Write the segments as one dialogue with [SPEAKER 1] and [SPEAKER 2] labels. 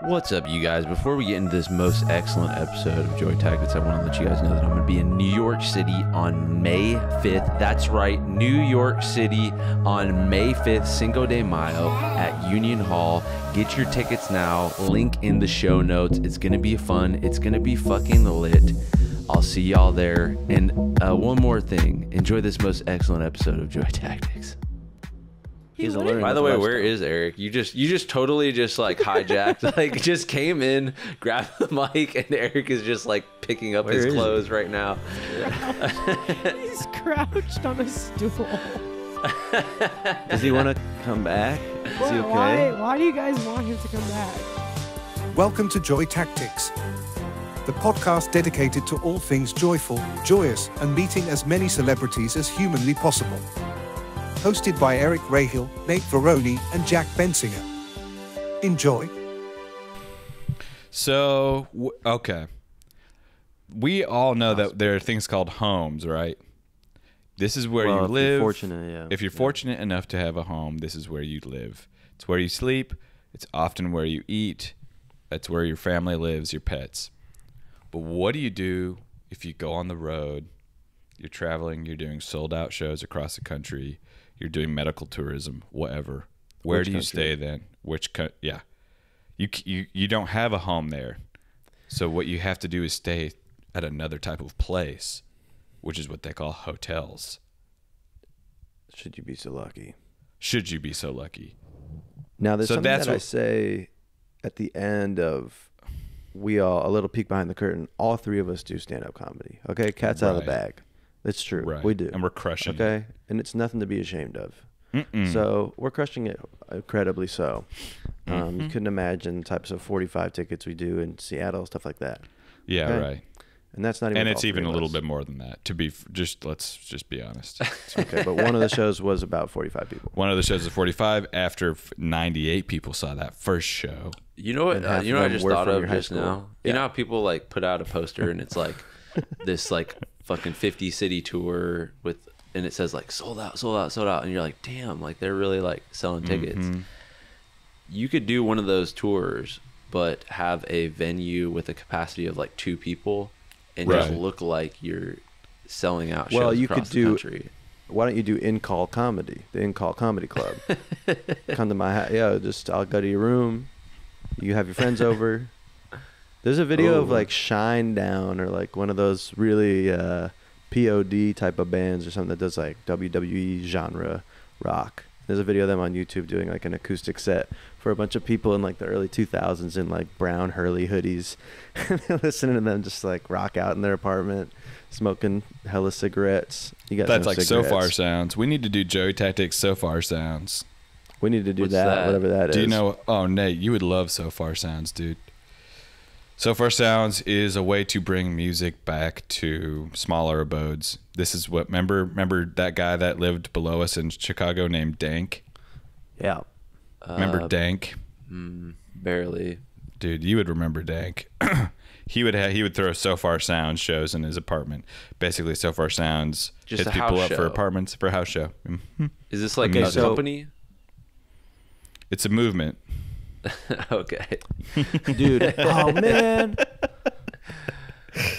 [SPEAKER 1] What's up, you guys? Before we get into this most excellent episode of Joy Tactics, I want to let you guys know that I'm going to be in New York City on May 5th. That's right, New York City on May 5th, Cinco de Mayo at Union Hall. Get your tickets now. Link in the show notes. It's going to be fun. It's going to be fucking lit. I'll see y'all there. And uh, one more thing enjoy this most excellent episode of Joy Tactics.
[SPEAKER 2] He's a
[SPEAKER 3] wouldn't-
[SPEAKER 2] learning
[SPEAKER 1] By the way,
[SPEAKER 2] lifestyle.
[SPEAKER 1] where is Eric? You just you just totally just like hijacked, like just came in, grabbed the mic, and Eric is just like picking up
[SPEAKER 2] Where
[SPEAKER 1] his
[SPEAKER 2] is he?
[SPEAKER 1] clothes right now.
[SPEAKER 3] He's crouched on a stool.
[SPEAKER 2] Does he want to come back? Is he okay?
[SPEAKER 3] Why, why do you guys want him to come back?
[SPEAKER 4] Welcome to Joy Tactics, the podcast dedicated to all things joyful, joyous, and meeting as many celebrities as humanly possible. Hosted by Eric Rahill, Nate Varrone, and Jack Bensinger. Enjoy.
[SPEAKER 5] So, okay. We all know that there are things called homes, right? This is where
[SPEAKER 2] Well,
[SPEAKER 5] you
[SPEAKER 2] if you're
[SPEAKER 5] live.
[SPEAKER 2] fortunate, yeah.
[SPEAKER 5] If you're
[SPEAKER 2] Yeah.
[SPEAKER 5] fortunate enough to have a home, this is where you live. It's where you sleep. It's often where you eat. It's where your family lives, your pets. But what do you do if you go on the road? You're traveling, you're doing sold out shows across the country, you're doing medical tourism, whatever. Where
[SPEAKER 2] Which
[SPEAKER 5] do you
[SPEAKER 2] country?
[SPEAKER 5] stay then? Which co- yeah. You, you you don't have a home there. So what you have to do is stay at another type of place, which is what they call hotels.
[SPEAKER 2] Should you be so lucky?
[SPEAKER 5] Should you be so lucky?
[SPEAKER 2] Now, there's
[SPEAKER 5] So
[SPEAKER 2] something
[SPEAKER 5] that's
[SPEAKER 2] that I say at the end of we all a little peek behind the curtain. All three of us do stand up comedy. Okay, cat's out of the bag. It's true.
[SPEAKER 5] Right.
[SPEAKER 2] We do,
[SPEAKER 5] And we're crushing it.
[SPEAKER 2] Okay, and it's nothing to be ashamed of.
[SPEAKER 5] Mm-mm.
[SPEAKER 2] So we're crushing it incredibly so. Um,
[SPEAKER 5] Mm-hmm.
[SPEAKER 2] You couldn't imagine the types of 45 tickets we do in Seattle, stuff like that.
[SPEAKER 5] yeah,
[SPEAKER 2] okay.
[SPEAKER 5] right.
[SPEAKER 2] And that's not even.
[SPEAKER 5] And it's even a little bit more than that. To be f- just let's just be honest.
[SPEAKER 2] Okay, but one of the shows was about 45 people.
[SPEAKER 5] One of the shows is 45 after f- 98 people saw that first show.
[SPEAKER 1] You know what? Uh, you know what I just thought of just now.
[SPEAKER 2] Yeah.
[SPEAKER 1] You know how people like put out a poster and it's like this like fucking 50 city tour with and it says like sold out, sold out, sold out, and you're like, damn, like they're really like selling tickets.
[SPEAKER 2] Mm-hmm.
[SPEAKER 1] You could do one of those tours, but have a venue with a capacity of like two people, and just look like you're selling out.
[SPEAKER 2] Well, you could do-
[SPEAKER 1] country.
[SPEAKER 2] Why don't you do in call comedy? The in call comedy club. Come to my house. Yeah, just I'll go to your room. You have your friends over. There's a video of
[SPEAKER 1] Oh.
[SPEAKER 2] like Shinedown or like one of those really uh, POD type of bands or something that does like WWE genre rock. There's a video of them on YouTube doing like an acoustic set for a bunch of people in like the early 2000s in like brown Hurley hoodies. and they're listening to them just like rock out in their apartment, smoking hella cigarettes. You got
[SPEAKER 5] That's
[SPEAKER 2] no
[SPEAKER 5] like so far sounds. We need to do Joy Tactics Sofar Sounds.
[SPEAKER 2] We need to do
[SPEAKER 1] What's
[SPEAKER 2] that,
[SPEAKER 1] that?
[SPEAKER 2] whatever that is.
[SPEAKER 5] Do you know? Oh, Nate, you would love Sofar Sounds, dude. Sofar Sounds is a way to bring music back to smaller abodes. This is what remember remember that guy that lived below us in Chicago named Dank.
[SPEAKER 2] Yeah.
[SPEAKER 5] Remember
[SPEAKER 1] Uh,
[SPEAKER 5] Dank,
[SPEAKER 1] mm, barely.
[SPEAKER 5] dude? You would remember Dank. he would have he would throw Sofar Sounds shows in his apartment. Basically, Sofar Sounds
[SPEAKER 1] Just
[SPEAKER 5] hits people up for apartments for a house show. Mhm.
[SPEAKER 1] Is this like a company?
[SPEAKER 5] It's a movement.
[SPEAKER 1] okay,
[SPEAKER 2] Dude. oh man.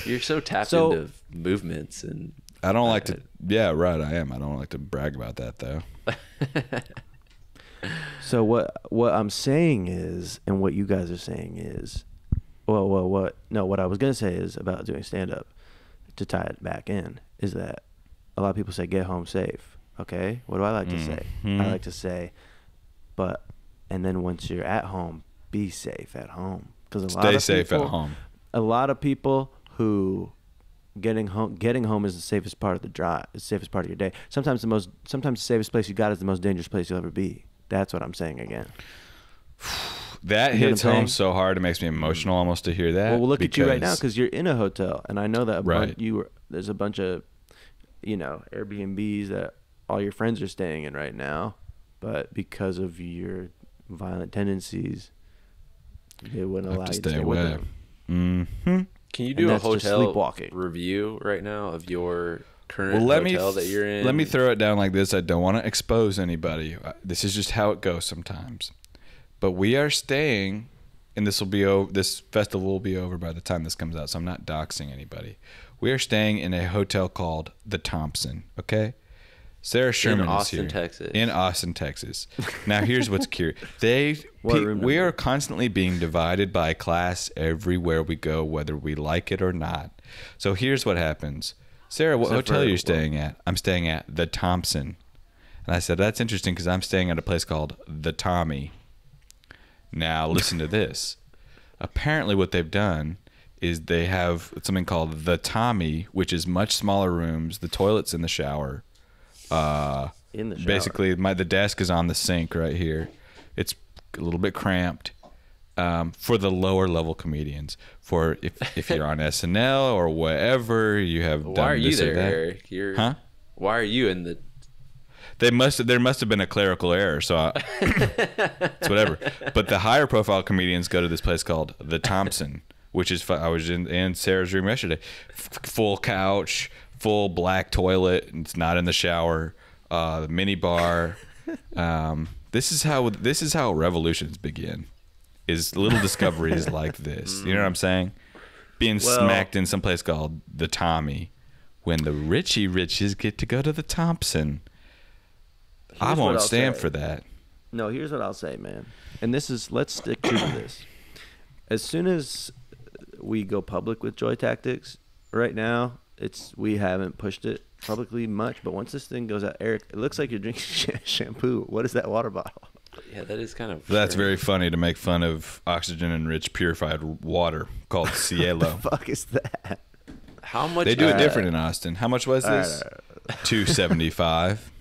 [SPEAKER 1] you're so tapped
[SPEAKER 2] So-
[SPEAKER 1] into movements and
[SPEAKER 5] I don't like to. Yeah, right. I am. I don't like to brag about that though.
[SPEAKER 2] So what what I'm saying is, and what you guys are saying is, well, well, what? No, what I was gonna say is about doing stand up. To tie it back in, is that a lot of people say get home safe. Okay, what do I like to say? I mm-hmm. like to say, but and then once you're at home, be safe at home because a lot
[SPEAKER 5] Stay
[SPEAKER 2] of
[SPEAKER 5] safe
[SPEAKER 2] people,
[SPEAKER 5] at home.
[SPEAKER 2] a lot of people who getting home getting home is the safest part of the drive the safest part of your day sometimes the most sometimes the safest place you got is the most dangerous place you'll ever be that's what i'm saying again
[SPEAKER 5] That
[SPEAKER 2] You
[SPEAKER 5] hits home so hard. It makes me emotional almost to hear that.
[SPEAKER 2] well we'll look at you right now
[SPEAKER 5] because-
[SPEAKER 2] because you're in a hotel and i know that
[SPEAKER 5] Right.
[SPEAKER 2] you were there's a bunch of you know airbnbs that all your friends are staying in right now but because of your violent tendencies they wouldn't
[SPEAKER 5] I
[SPEAKER 2] allow
[SPEAKER 5] have
[SPEAKER 2] you
[SPEAKER 5] to
[SPEAKER 2] to
[SPEAKER 5] stay
[SPEAKER 2] stay with
[SPEAKER 5] away.
[SPEAKER 2] them
[SPEAKER 5] Mm-hmm.
[SPEAKER 1] Can you
[SPEAKER 2] And
[SPEAKER 1] do a hotel
[SPEAKER 2] sleepwalking.
[SPEAKER 1] review right now of your current
[SPEAKER 5] Well, let me
[SPEAKER 1] hotel that you're in?
[SPEAKER 5] let me throw it down like this. I don't want to expose anybody. Uh, This is just how it goes sometimes. But we are staying and this will be over. This festival will be over by the time this comes out, so I'm not doxing anybody. We are staying in a hotel called the Thompson. Okay, Sarah Sherman
[SPEAKER 1] Austin,
[SPEAKER 5] is here
[SPEAKER 1] Texas.
[SPEAKER 5] In Austin, Texas. Now, here's what's curious. They
[SPEAKER 2] What
[SPEAKER 5] pe-
[SPEAKER 2] room
[SPEAKER 5] we
[SPEAKER 2] number?
[SPEAKER 5] are constantly being divided by class everywhere we go, whether we like it or not. So here's what happens. Sarah, what
[SPEAKER 2] Except
[SPEAKER 5] hotel
[SPEAKER 2] for-
[SPEAKER 5] are you staying at? I'm staying at the Thompson. And I said, that's interesting because I'm staying at a place called the Tommy. Now, listen to this. Apparently, what they've done is they have something called the Tommy, which is much smaller rooms, the toilets in the shower. Uh,
[SPEAKER 2] In the shower.
[SPEAKER 5] basically, my the desk is on the sink right here. It's a little bit cramped um, for the lower level comedians. For if if you're on SNL or whatever, you have done
[SPEAKER 1] Why are you
[SPEAKER 5] this or
[SPEAKER 1] there,
[SPEAKER 5] that.
[SPEAKER 1] Eric? You're,
[SPEAKER 5] Huh?
[SPEAKER 1] Why are you in the?
[SPEAKER 5] They must there must have been a clerical error, so I, it's whatever. But the higher profile comedians go to this place called the Thompson, which is I was in, in Sarah's room yesterday, F- full couch, full black toilet. And it's not in the shower. Uh, the mini bar. Um, this is how this is how revolutions begin. Is little discoveries like this. You know what I'm saying? Being
[SPEAKER 2] Well-
[SPEAKER 5] smacked in some place called the Tommy, when the Richie Riches get to go to the Thompson. I won't stand
[SPEAKER 2] say.
[SPEAKER 5] for that.
[SPEAKER 2] No, here's what I'll say, man. And this is let's stick to this. As soon as we go public with Joy Tactics, right now it's we haven't pushed it publicly much, but once this thing goes out, Eric, it looks like you're drinking shampoo. What is that water bottle?
[SPEAKER 1] Yeah, that is kind of.
[SPEAKER 5] That's
[SPEAKER 1] strange.
[SPEAKER 5] very funny to make fun of oxygen enriched purified water called Cielo.
[SPEAKER 2] Fuck is that?
[SPEAKER 1] How much?
[SPEAKER 5] they do it
[SPEAKER 1] uh,
[SPEAKER 5] different in Austin. How much was this?
[SPEAKER 2] all right.
[SPEAKER 5] Two seventy five.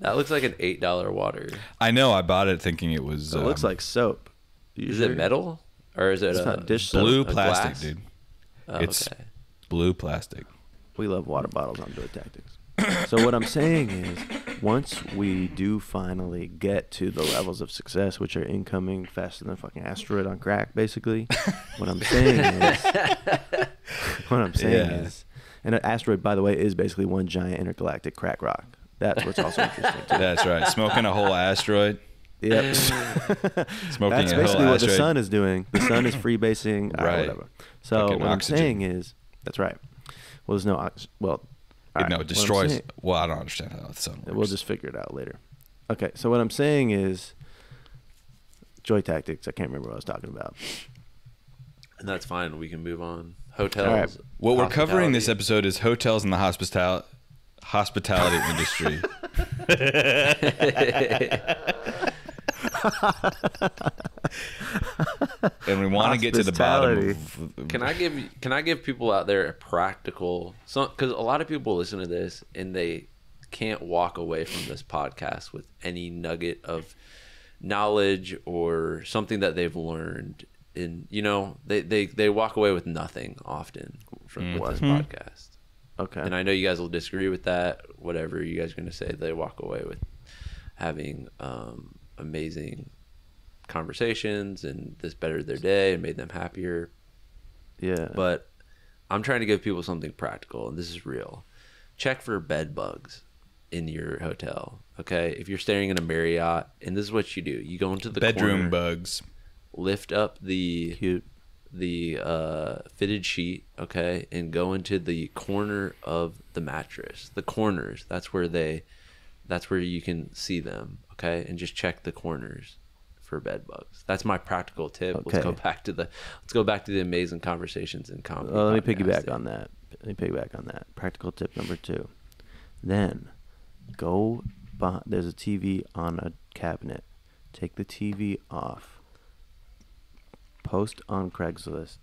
[SPEAKER 1] That looks like an eight dollar water.
[SPEAKER 5] I know. I bought it thinking it was.
[SPEAKER 2] It looks
[SPEAKER 5] um,
[SPEAKER 2] like soap. You
[SPEAKER 1] Is
[SPEAKER 2] sure?
[SPEAKER 1] it metal or is it
[SPEAKER 2] It's
[SPEAKER 1] a
[SPEAKER 2] not dish soap.
[SPEAKER 5] blue
[SPEAKER 1] a
[SPEAKER 5] plastic,
[SPEAKER 1] glass?
[SPEAKER 5] dude.
[SPEAKER 1] Oh,
[SPEAKER 5] It's-
[SPEAKER 1] okay.
[SPEAKER 5] Blue plastic.
[SPEAKER 2] We love water bottles on Joy Tactics. so what I'm saying is, once we do finally get to the levels of success, which are incoming faster than a fucking asteroid on crack, basically, what I'm saying is, what I'm saying
[SPEAKER 5] Yeah.
[SPEAKER 2] is, and an asteroid, by the way, is basically one giant intergalactic crack rock. That's what's also interesting too.
[SPEAKER 5] That's right. Smoking a whole asteroid.
[SPEAKER 2] Yep.
[SPEAKER 5] Smoking
[SPEAKER 2] That's basically what the sun is doing. The sun is freebasing, or ah,
[SPEAKER 5] Right.
[SPEAKER 2] whatever. So
[SPEAKER 5] Fucking
[SPEAKER 2] what
[SPEAKER 5] oxygen.
[SPEAKER 2] I'm saying is, that's right. Well, there's no ox- well. all right,
[SPEAKER 5] no,
[SPEAKER 2] what
[SPEAKER 5] it
[SPEAKER 2] I'm
[SPEAKER 5] destroys.
[SPEAKER 2] saying-
[SPEAKER 5] Well, I don't understand how the sun works.
[SPEAKER 2] We'll just figure it out later. Okay, so what I'm saying is, joy tactics. I can't remember what I was talking about.
[SPEAKER 1] And that's fine. We can move on. Hotels.
[SPEAKER 2] All right.
[SPEAKER 5] What we're covering this
[SPEAKER 1] hospitality.
[SPEAKER 5] episode is hotels and the hospital hospitality industry. and we want to get to the bottom. Of,
[SPEAKER 1] Can I give can I give people out there a practical so because a lot of people listen to this and they can't walk away from this podcast with any nugget of knowledge or something that they've learned and you know they they, they walk away with nothing often from with this podcast
[SPEAKER 2] Okay.
[SPEAKER 1] and I know you guys will disagree with that whatever you guys are going to say they walk away with having um, amazing conversations and this bettered their day and made them happier
[SPEAKER 2] yeah.
[SPEAKER 1] but I'm trying to give people something practical, and this is real. Check for bed bugs in your hotel. Okay, if you're staying in a Marriott, and this is what you do: you go into the
[SPEAKER 5] bedroom
[SPEAKER 1] corner,
[SPEAKER 5] bugs.
[SPEAKER 1] lift up the
[SPEAKER 2] cute.
[SPEAKER 1] the uh, fitted sheet, okay, and go into the corner of the mattress. The corners. That's where they. That's where you can see them, okay, and just check the corners for bed bugs. That's my practical tip. Let's go back to the. Let's go back to the amazing conversations in comedy.
[SPEAKER 2] Well, let me piggyback on that. Let me piggyback on that. Practical tip number two. Then, go. Behind, there's a TV on a cabinet. Take the TV off. Post on Craigslist.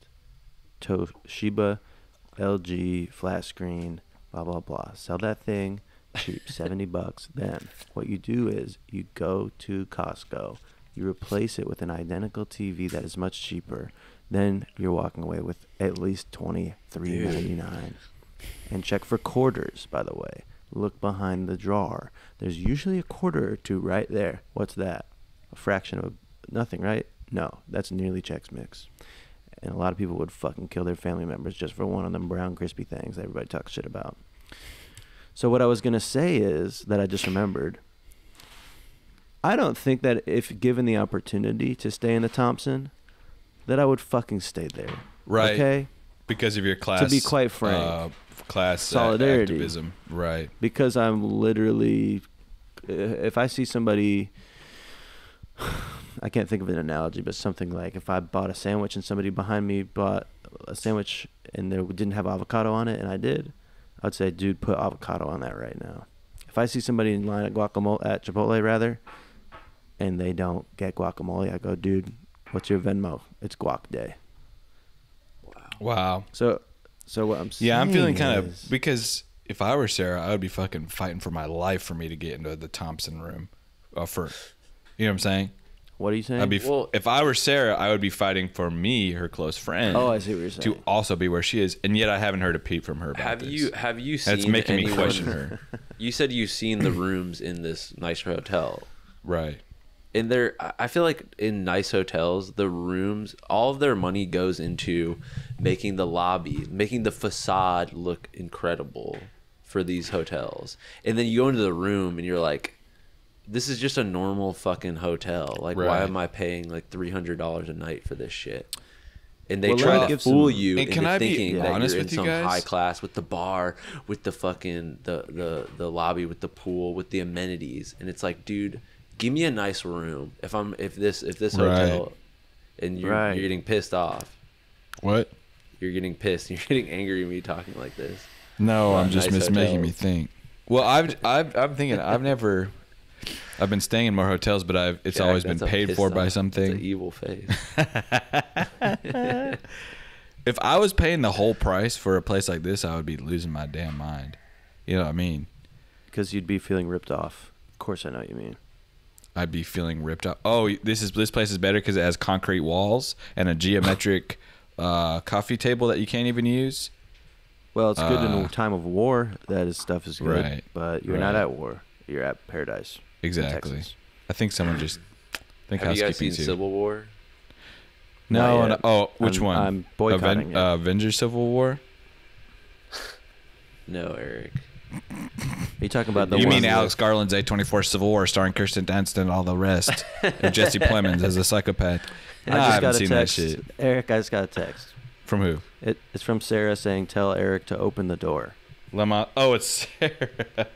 [SPEAKER 2] Toshiba, LG, flat screen, blah blah blah. Sell that thing cheap, seventy bucks. Then what you do is you go to Costco. You replace it with an identical TV that is much cheaper. Then you're walking away with at least twenty three ninety nine. And check for quarters, by the way. Look behind the drawer. There's usually a quarter or two right there. What's that? A fraction of nothing, right? No, that's nearly checks Mix. And a lot of people would fucking kill their family members just for one of them brown crispy things that everybody talks shit about. So what I was gonna say is that I just remembered. I don't think that if given the opportunity to stay in the Thompson, that I would fucking stay there.
[SPEAKER 5] Right.
[SPEAKER 2] Okay.
[SPEAKER 5] Because of your class.
[SPEAKER 2] To be quite frank,
[SPEAKER 5] uh, class uh,
[SPEAKER 2] solidarity.
[SPEAKER 5] activism. Right.
[SPEAKER 2] because I'm literally, if I see somebody, I can't think of an analogy, but something like if I bought a sandwich and somebody behind me bought a sandwich and they didn't have avocado on it, and I did, I'd say, dude, put avocado on that right now. If I see somebody in line at guacamole at Chipotle rather, and they don't get guacamole, I go, dude, what's your Venmo? It's guac day.
[SPEAKER 5] Wow. Wow.
[SPEAKER 2] So, so what I'm saying
[SPEAKER 5] Yeah, I'm feeling kind of because if I were Sarah, I would be fucking fighting for my life for me to get into the Thompson room. Uh, for, you know what I'm saying?
[SPEAKER 2] What are you saying?
[SPEAKER 5] I'd be
[SPEAKER 1] Well-
[SPEAKER 5] if I were Sarah, I would be fighting for me, her close friend.
[SPEAKER 2] oh, I see what you're saying.
[SPEAKER 5] to also be where she is, and yet I haven't heard a peep from her about
[SPEAKER 1] Have
[SPEAKER 5] this.
[SPEAKER 1] you have you seen?
[SPEAKER 5] That's making me question her.
[SPEAKER 1] You said you've seen the rooms in this nice hotel.
[SPEAKER 5] Right.
[SPEAKER 1] And there, I- I feel like in nice hotels, the rooms, all of their money goes into making the lobby, making the facade look incredible for these hotels. And then you go into the room and you're like this is just a normal fucking hotel. Like why am I paying like $300 a night for this shit? And they
[SPEAKER 2] Well,
[SPEAKER 1] try to fool
[SPEAKER 2] some-
[SPEAKER 1] you
[SPEAKER 5] And
[SPEAKER 1] into
[SPEAKER 5] can I be
[SPEAKER 1] thinking that
[SPEAKER 5] honest
[SPEAKER 1] you're in
[SPEAKER 5] with you
[SPEAKER 1] some
[SPEAKER 5] guys?
[SPEAKER 1] high class with the bar, with the fucking the the the lobby, with the pool, with the amenities, and it's like, dude, give me a nice room. If I'm if this if this hotel, and you're,
[SPEAKER 2] Right.
[SPEAKER 1] you're getting pissed off,
[SPEAKER 5] What?
[SPEAKER 1] you're getting pissed, you're getting angry at me talking like this.
[SPEAKER 5] No, I'm just
[SPEAKER 1] nice
[SPEAKER 5] mis- making me think. Well, I've, I've I'm thinking I've never. I've been staying in more hotels, but I've it's
[SPEAKER 1] Jack,
[SPEAKER 5] always been paid for by
[SPEAKER 1] off- that's an
[SPEAKER 5] something.
[SPEAKER 1] evil face.
[SPEAKER 5] If I was paying the whole price for a place like this, I would be losing my damn mind. You know what I mean?
[SPEAKER 2] because you'd be feeling ripped off. Of course, I know what you mean.
[SPEAKER 5] I'd be feeling ripped off. Oh, this is this place is better because it has concrete walls and a geometric uh, coffee table that you can't even use.
[SPEAKER 2] Well, it's good in
[SPEAKER 5] Uh,
[SPEAKER 2] a time of war that stuff is good,
[SPEAKER 5] Right,
[SPEAKER 2] but you're not at war. You're at paradise.
[SPEAKER 5] Exactly. I think someone just I think
[SPEAKER 1] Have you guys seen
[SPEAKER 5] too.
[SPEAKER 1] Civil War?
[SPEAKER 5] No,
[SPEAKER 2] Not
[SPEAKER 5] no. Oh, which
[SPEAKER 2] I'm-
[SPEAKER 5] one?
[SPEAKER 2] I'm boycotting it.
[SPEAKER 5] uh, Avengers Civil War.
[SPEAKER 1] No, Eric.
[SPEAKER 2] Are you talking about the
[SPEAKER 5] you
[SPEAKER 2] one
[SPEAKER 5] mean
[SPEAKER 2] with-
[SPEAKER 5] Alex Garland's A24 Civil War starring Kirsten Dunst and all the rest, and Jesse Plemons as a psychopath?
[SPEAKER 2] I
[SPEAKER 5] Nah,
[SPEAKER 2] just
[SPEAKER 5] haven't
[SPEAKER 2] got a
[SPEAKER 5] seen
[SPEAKER 2] text.
[SPEAKER 5] that shit.
[SPEAKER 2] Eric, I just got a text.
[SPEAKER 5] From who?
[SPEAKER 2] It, it's from Sarah saying, "Tell Eric to open the door."
[SPEAKER 5] Lemma. Oh, it's Sarah.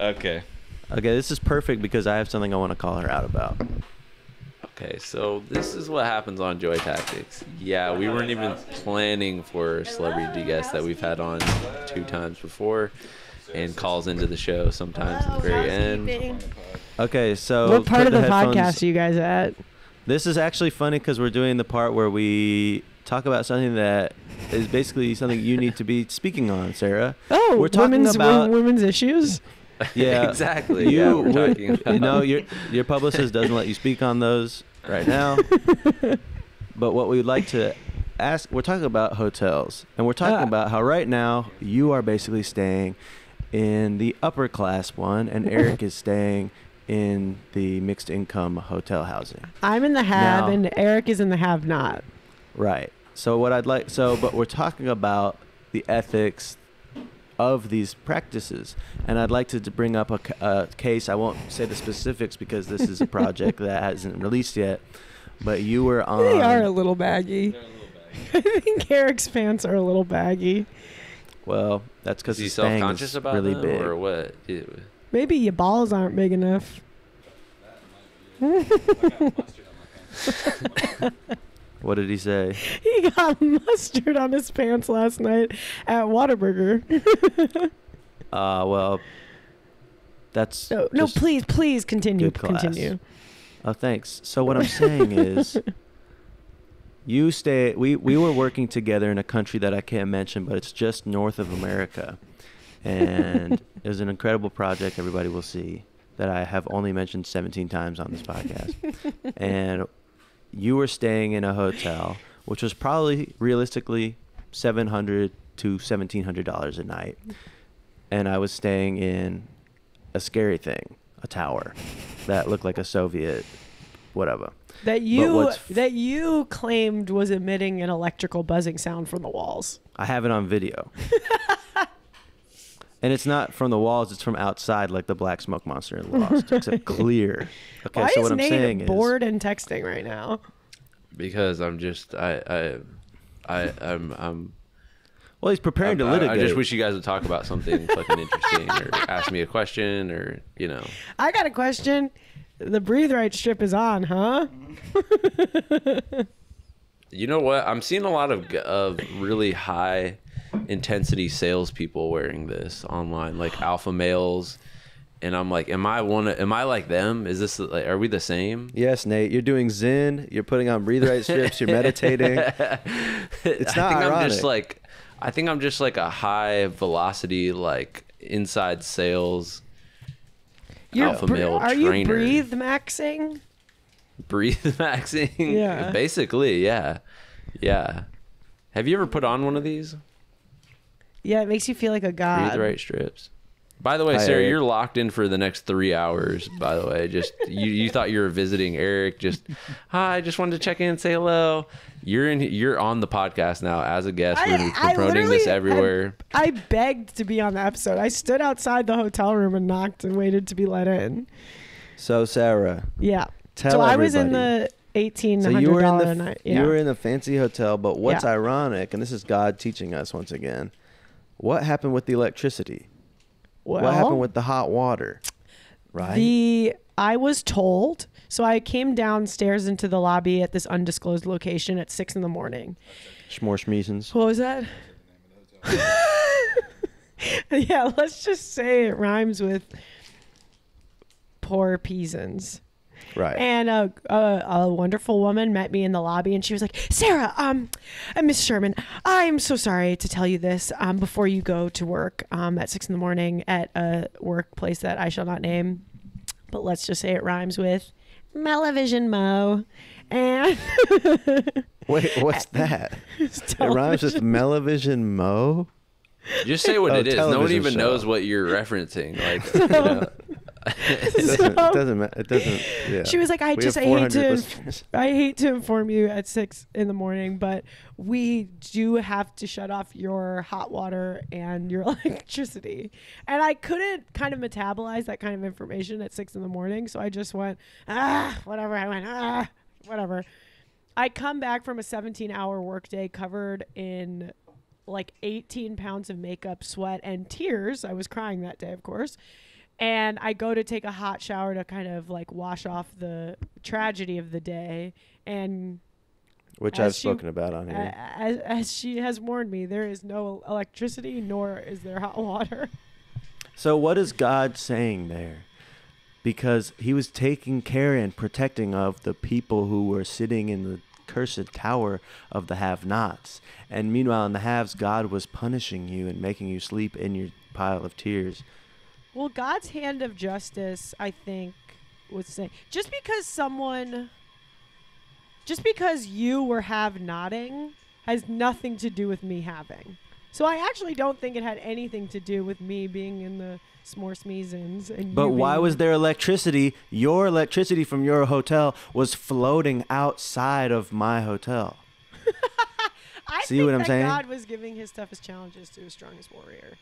[SPEAKER 5] Okay.
[SPEAKER 2] Okay, this is perfect because I have something I want to call her out about.
[SPEAKER 1] Okay, so this is what happens on Joy Tactics. Yeah, we weren't even planning for celebrity guests that we've had on two times before, and calls into the show sometimes at the very end.
[SPEAKER 2] Okay, so
[SPEAKER 3] what part of the,
[SPEAKER 2] headphones-
[SPEAKER 3] podcast are you guys at?
[SPEAKER 2] This is actually funny because we're doing the part where we talk about something that is basically something you need to be speaking on, Sarah.
[SPEAKER 3] Oh,
[SPEAKER 2] We're talking
[SPEAKER 3] women's
[SPEAKER 2] about-
[SPEAKER 3] women's issues.
[SPEAKER 2] Yeah,
[SPEAKER 1] exactly.
[SPEAKER 2] You,
[SPEAKER 1] yeah, we're talking about.
[SPEAKER 2] you know, your your publicist doesn't let you speak on those right now. but what we'd like to ask, we're talking about hotels, and we're talking
[SPEAKER 3] Ah.
[SPEAKER 2] about how right now you are basically staying in the upper class one, and Eric is staying in the mixed income hotel housing.
[SPEAKER 3] I'm in the have,
[SPEAKER 2] Now-
[SPEAKER 3] and Eric is in the have not.
[SPEAKER 2] Right. So what I'd like so but we're talking about the ethics of these practices and I'd like to, to bring up a, a case I won't say the specifics because this is a project that hasn't released yet but you were on
[SPEAKER 3] They are a little baggy. I think Eric's pants are a little baggy.
[SPEAKER 2] well that's because
[SPEAKER 1] he
[SPEAKER 2] his thing
[SPEAKER 1] self-conscious about
[SPEAKER 2] really
[SPEAKER 1] them,
[SPEAKER 2] big
[SPEAKER 1] or what? It-
[SPEAKER 3] Maybe your balls aren't big enough.
[SPEAKER 2] what did he say
[SPEAKER 3] He got mustard on his pants last night at Whataburger.
[SPEAKER 2] uh well that's
[SPEAKER 3] no, no, please, please continue. Continue.
[SPEAKER 2] Oh, thanks. So what I'm saying is, you stay. We we were working together in a country that I can't mention, but it's just north of America, and it was an incredible project. Everybody will see that I have only mentioned 17 times on this podcast, and you were staying in a hotel, which was probably realistically 700 to 1700 dollars a night, and I was staying in a scary thing, a tower that looked like a Soviet, whatever.
[SPEAKER 3] That you
[SPEAKER 2] f-
[SPEAKER 3] that you claimed was emitting an electrical buzzing sound from the walls.
[SPEAKER 2] I have it on video. and it's not from the walls, it's from outside, like the black smoke monster in Lost, except clear. Okay,
[SPEAKER 3] Why
[SPEAKER 2] so
[SPEAKER 3] is
[SPEAKER 2] I'm
[SPEAKER 3] Nate
[SPEAKER 2] saying
[SPEAKER 3] bored and texting right now?
[SPEAKER 1] because I'm just I I I I'm I'm.
[SPEAKER 2] Well, he's preparing
[SPEAKER 1] I,
[SPEAKER 2] to
[SPEAKER 1] I-
[SPEAKER 2] litigate.
[SPEAKER 1] I just wish you guys would talk about something fucking interesting or ask me a question or you know.
[SPEAKER 3] I got a question. The breathe right strip is on, huh?
[SPEAKER 1] You know what? I'm seeing a lot of of really high intensity salespeople wearing this online, like alpha males, and I'm like, am I one? Am I like them? Is this like? Are we the same?
[SPEAKER 2] Yes, Nate. You're doing Zen. You're putting on breathe right strips. You're meditating. It's not
[SPEAKER 1] I think I'm just like, I think I'm just like a high velocity like inside sales
[SPEAKER 3] You're
[SPEAKER 1] alpha
[SPEAKER 3] br-
[SPEAKER 1] male
[SPEAKER 3] Are
[SPEAKER 1] trainer.
[SPEAKER 3] you breathe maxing?
[SPEAKER 1] breathe maxing.
[SPEAKER 3] Yeah.
[SPEAKER 1] basically, yeah, yeah. Have you ever put on one of these
[SPEAKER 3] Yeah, it makes you feel like a god.
[SPEAKER 1] Read the right strips? By the way,
[SPEAKER 2] Hi,
[SPEAKER 1] Sarah,
[SPEAKER 2] Eric.
[SPEAKER 1] you're locked in for the next three hours. By the way, just you, you thought you were visiting Eric. Just hi, just wanted to check in, and say hello. You're in. You're on the podcast now as a guest. We're
[SPEAKER 3] I, I
[SPEAKER 1] promoting this everywhere.
[SPEAKER 3] I, I begged to be on the episode. I stood outside the hotel room and knocked and waited to be let in.
[SPEAKER 2] so, Sarah,
[SPEAKER 3] Yeah.
[SPEAKER 2] tell
[SPEAKER 3] so I
[SPEAKER 2] everybody.
[SPEAKER 3] was in the eighteen
[SPEAKER 2] so you were in the
[SPEAKER 3] night. Yeah.
[SPEAKER 2] you were in the fancy hotel, but what's
[SPEAKER 3] Yeah.
[SPEAKER 2] ironic, and this is God teaching us once again, what happened with the electricity?
[SPEAKER 3] well,
[SPEAKER 2] what happened with the hot water? Right.
[SPEAKER 3] the I was told. So I came downstairs into the lobby at this undisclosed location at six in the morning.
[SPEAKER 2] Schmorschmiesens.
[SPEAKER 3] What was that? yeah, let's just say it rhymes with poor peasants.
[SPEAKER 2] Right.
[SPEAKER 3] And a, a, a wonderful woman met me in the lobby, and she was like, "Sarah, um, uh, Miss Sherman, I'm so sorry to tell you this. Um, before you go to work, um, at six in the morning at a workplace that I shall not name, but let's just say it rhymes with Melavision Mo." And
[SPEAKER 2] Wait, what's that? it rhymes with Melavision Mo.
[SPEAKER 1] Just say what
[SPEAKER 2] Oh,
[SPEAKER 1] it is. No one even
[SPEAKER 2] show.
[SPEAKER 1] knows what you're referencing. Like, you know.
[SPEAKER 2] It doesn't. It doesn't. ma- It doesn't yeah.
[SPEAKER 3] She was like, I
[SPEAKER 2] We
[SPEAKER 3] just, I hate to,
[SPEAKER 2] listeners.
[SPEAKER 3] I hate to inform you at six in the morning, but we do have to shut off your hot water and your electricity. And I couldn't kind of metabolize that kind of information at six in the morning, so I just went, ah, whatever. I went, ah, whatever. I come back from a 17 hour workday covered in like 18 pounds of makeup, sweat, and tears. I was crying that day, of course. And I go to take a hot shower to kind of like wash off the tragedy of the day. And
[SPEAKER 2] which I've
[SPEAKER 3] she-
[SPEAKER 2] spoken about on here.
[SPEAKER 3] as, as she has warned me, there is no electricity nor is there hot water.
[SPEAKER 2] So what is God saying there? Because he was taking care and protecting of the people who were sitting in the cursed tower of the have-nots. And meanwhile in the haves God was punishing you and making you sleep in your pile of tears.
[SPEAKER 3] Well, God's hand of justice, I think, was saying just because someone, just because you were have nodding, has nothing to do with me having. So I actually don't think it had anything to do with me being in the s'mores measons. And
[SPEAKER 2] But why was there electricity? Your electricity from your hotel was floating outside of my hotel.
[SPEAKER 3] I
[SPEAKER 2] See
[SPEAKER 3] think
[SPEAKER 2] what I'm
[SPEAKER 3] that
[SPEAKER 2] saying?
[SPEAKER 3] God was giving his toughest challenges to his strongest warrior.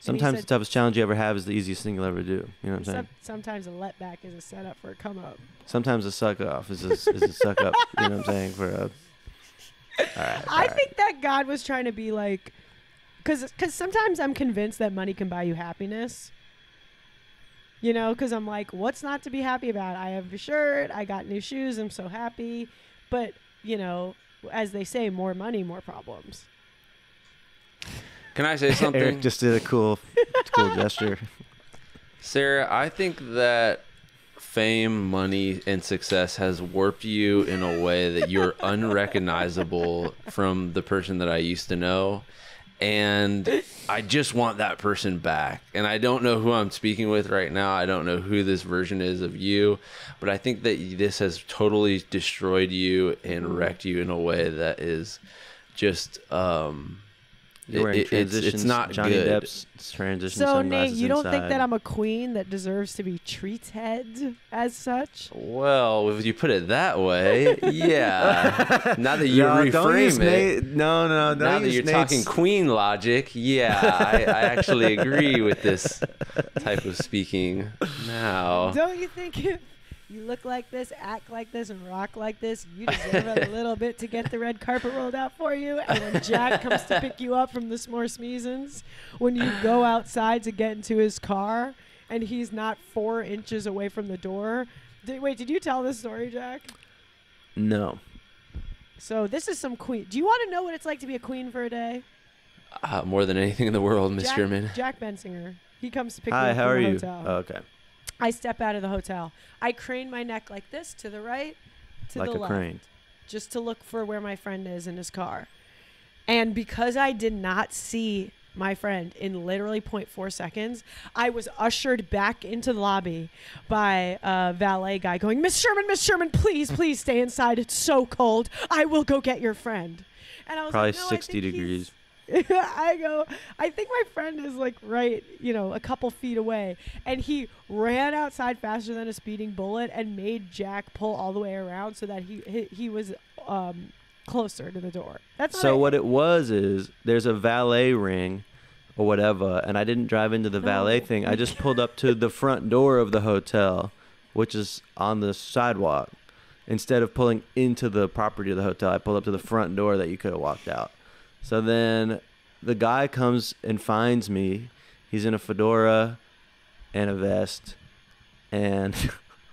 [SPEAKER 2] Sometimes
[SPEAKER 3] said-
[SPEAKER 2] the toughest challenge you ever have is the easiest thing you'll ever do. You know what I'm saying?
[SPEAKER 3] Sometimes a letback is a setup for a come up.
[SPEAKER 2] Sometimes a suck off is a, is a suck up. You know what I'm saying? For a. All right.
[SPEAKER 3] I think that God was trying to be like, because because sometimes I'm convinced that money can buy you happiness. You know, because I'm like, what's not to be happy about? I have a shirt, I got new shoes, I'm so happy. But you know, as they say, more money, more problems.
[SPEAKER 1] Can I say something?
[SPEAKER 2] Eric just did a cool, cool gesture.
[SPEAKER 1] Sarah, I think that fame, money, and success has warped you in a way that you're unrecognizable from the person that I used to know. And I just want that person back. And I don't know who I'm speaking with right now. I don't know who this version is of you. But I think that this has totally destroyed you and wrecked you in a way that is just. Um,
[SPEAKER 2] You're wearing
[SPEAKER 1] it- it's,
[SPEAKER 2] transitions.
[SPEAKER 1] it's not
[SPEAKER 2] Johnny
[SPEAKER 1] good.
[SPEAKER 2] Depp's transition
[SPEAKER 3] So Nate,
[SPEAKER 2] sunglasses
[SPEAKER 3] you don't think
[SPEAKER 2] inside.
[SPEAKER 3] that I'm a queen that deserves to be treated as such?
[SPEAKER 1] Well, if you put it that way, yeah. now that you
[SPEAKER 2] No, don't use
[SPEAKER 1] reframe it,
[SPEAKER 2] Nate- No, no, don't
[SPEAKER 1] now that
[SPEAKER 2] use
[SPEAKER 1] you're
[SPEAKER 2] Nate's-
[SPEAKER 1] talking queen logic, yeah, I, I actually agree with this type of speaking now.
[SPEAKER 3] Don't you think if You look like this, act like this, and rock like this. You deserve a little bit to get the red carpet rolled out for you. And when Jack comes to pick you up from the S'more Smeezens, when you go outside to get into his car and he's not four inches away from the door. Did, wait, did you tell this story, Jack?
[SPEAKER 2] No.
[SPEAKER 3] So this is some queen. Do you want to know what it's like to be a queen for a day?
[SPEAKER 1] Uh, more than anything in the world, Miss
[SPEAKER 3] Jack,
[SPEAKER 1] Sherman.
[SPEAKER 3] Jack Bensinger. He comes to pick
[SPEAKER 2] Hi,
[SPEAKER 3] me up
[SPEAKER 2] how
[SPEAKER 3] from
[SPEAKER 2] are
[SPEAKER 3] the
[SPEAKER 2] you?
[SPEAKER 3] hotel.
[SPEAKER 2] Oh, okay.
[SPEAKER 3] I step out of the hotel. I crane my neck like this to the right, to
[SPEAKER 2] like
[SPEAKER 3] the
[SPEAKER 2] a
[SPEAKER 3] left,
[SPEAKER 2] crane.
[SPEAKER 3] just to look for where my friend is in his car. And because I did not see my friend in literally 0.4 seconds, I was ushered back into the lobby by a valet guy going, Miss Sherman, Miss Sherman, please, please stay inside. It's so cold. I will go get your friend. And I was
[SPEAKER 2] Probably
[SPEAKER 3] like, "No, I
[SPEAKER 2] 60
[SPEAKER 3] think he's-
[SPEAKER 2] degrees.
[SPEAKER 3] I go, I think my friend is like right, you know, a couple feet away. And he ran outside faster than a speeding bullet and made Jack pull all the way around so that he he, he was um, closer to the door. That's
[SPEAKER 2] So what it was is there's a valet ring or whatever, and I didn't drive into the valet
[SPEAKER 3] No.
[SPEAKER 2] thing. I just pulled up to the front door of the hotel, which is on the sidewalk. Instead of pulling into the property of the hotel, I pulled up to the front door that you could have walked out. So then the guy comes and finds me. He's in a fedora and a vest, and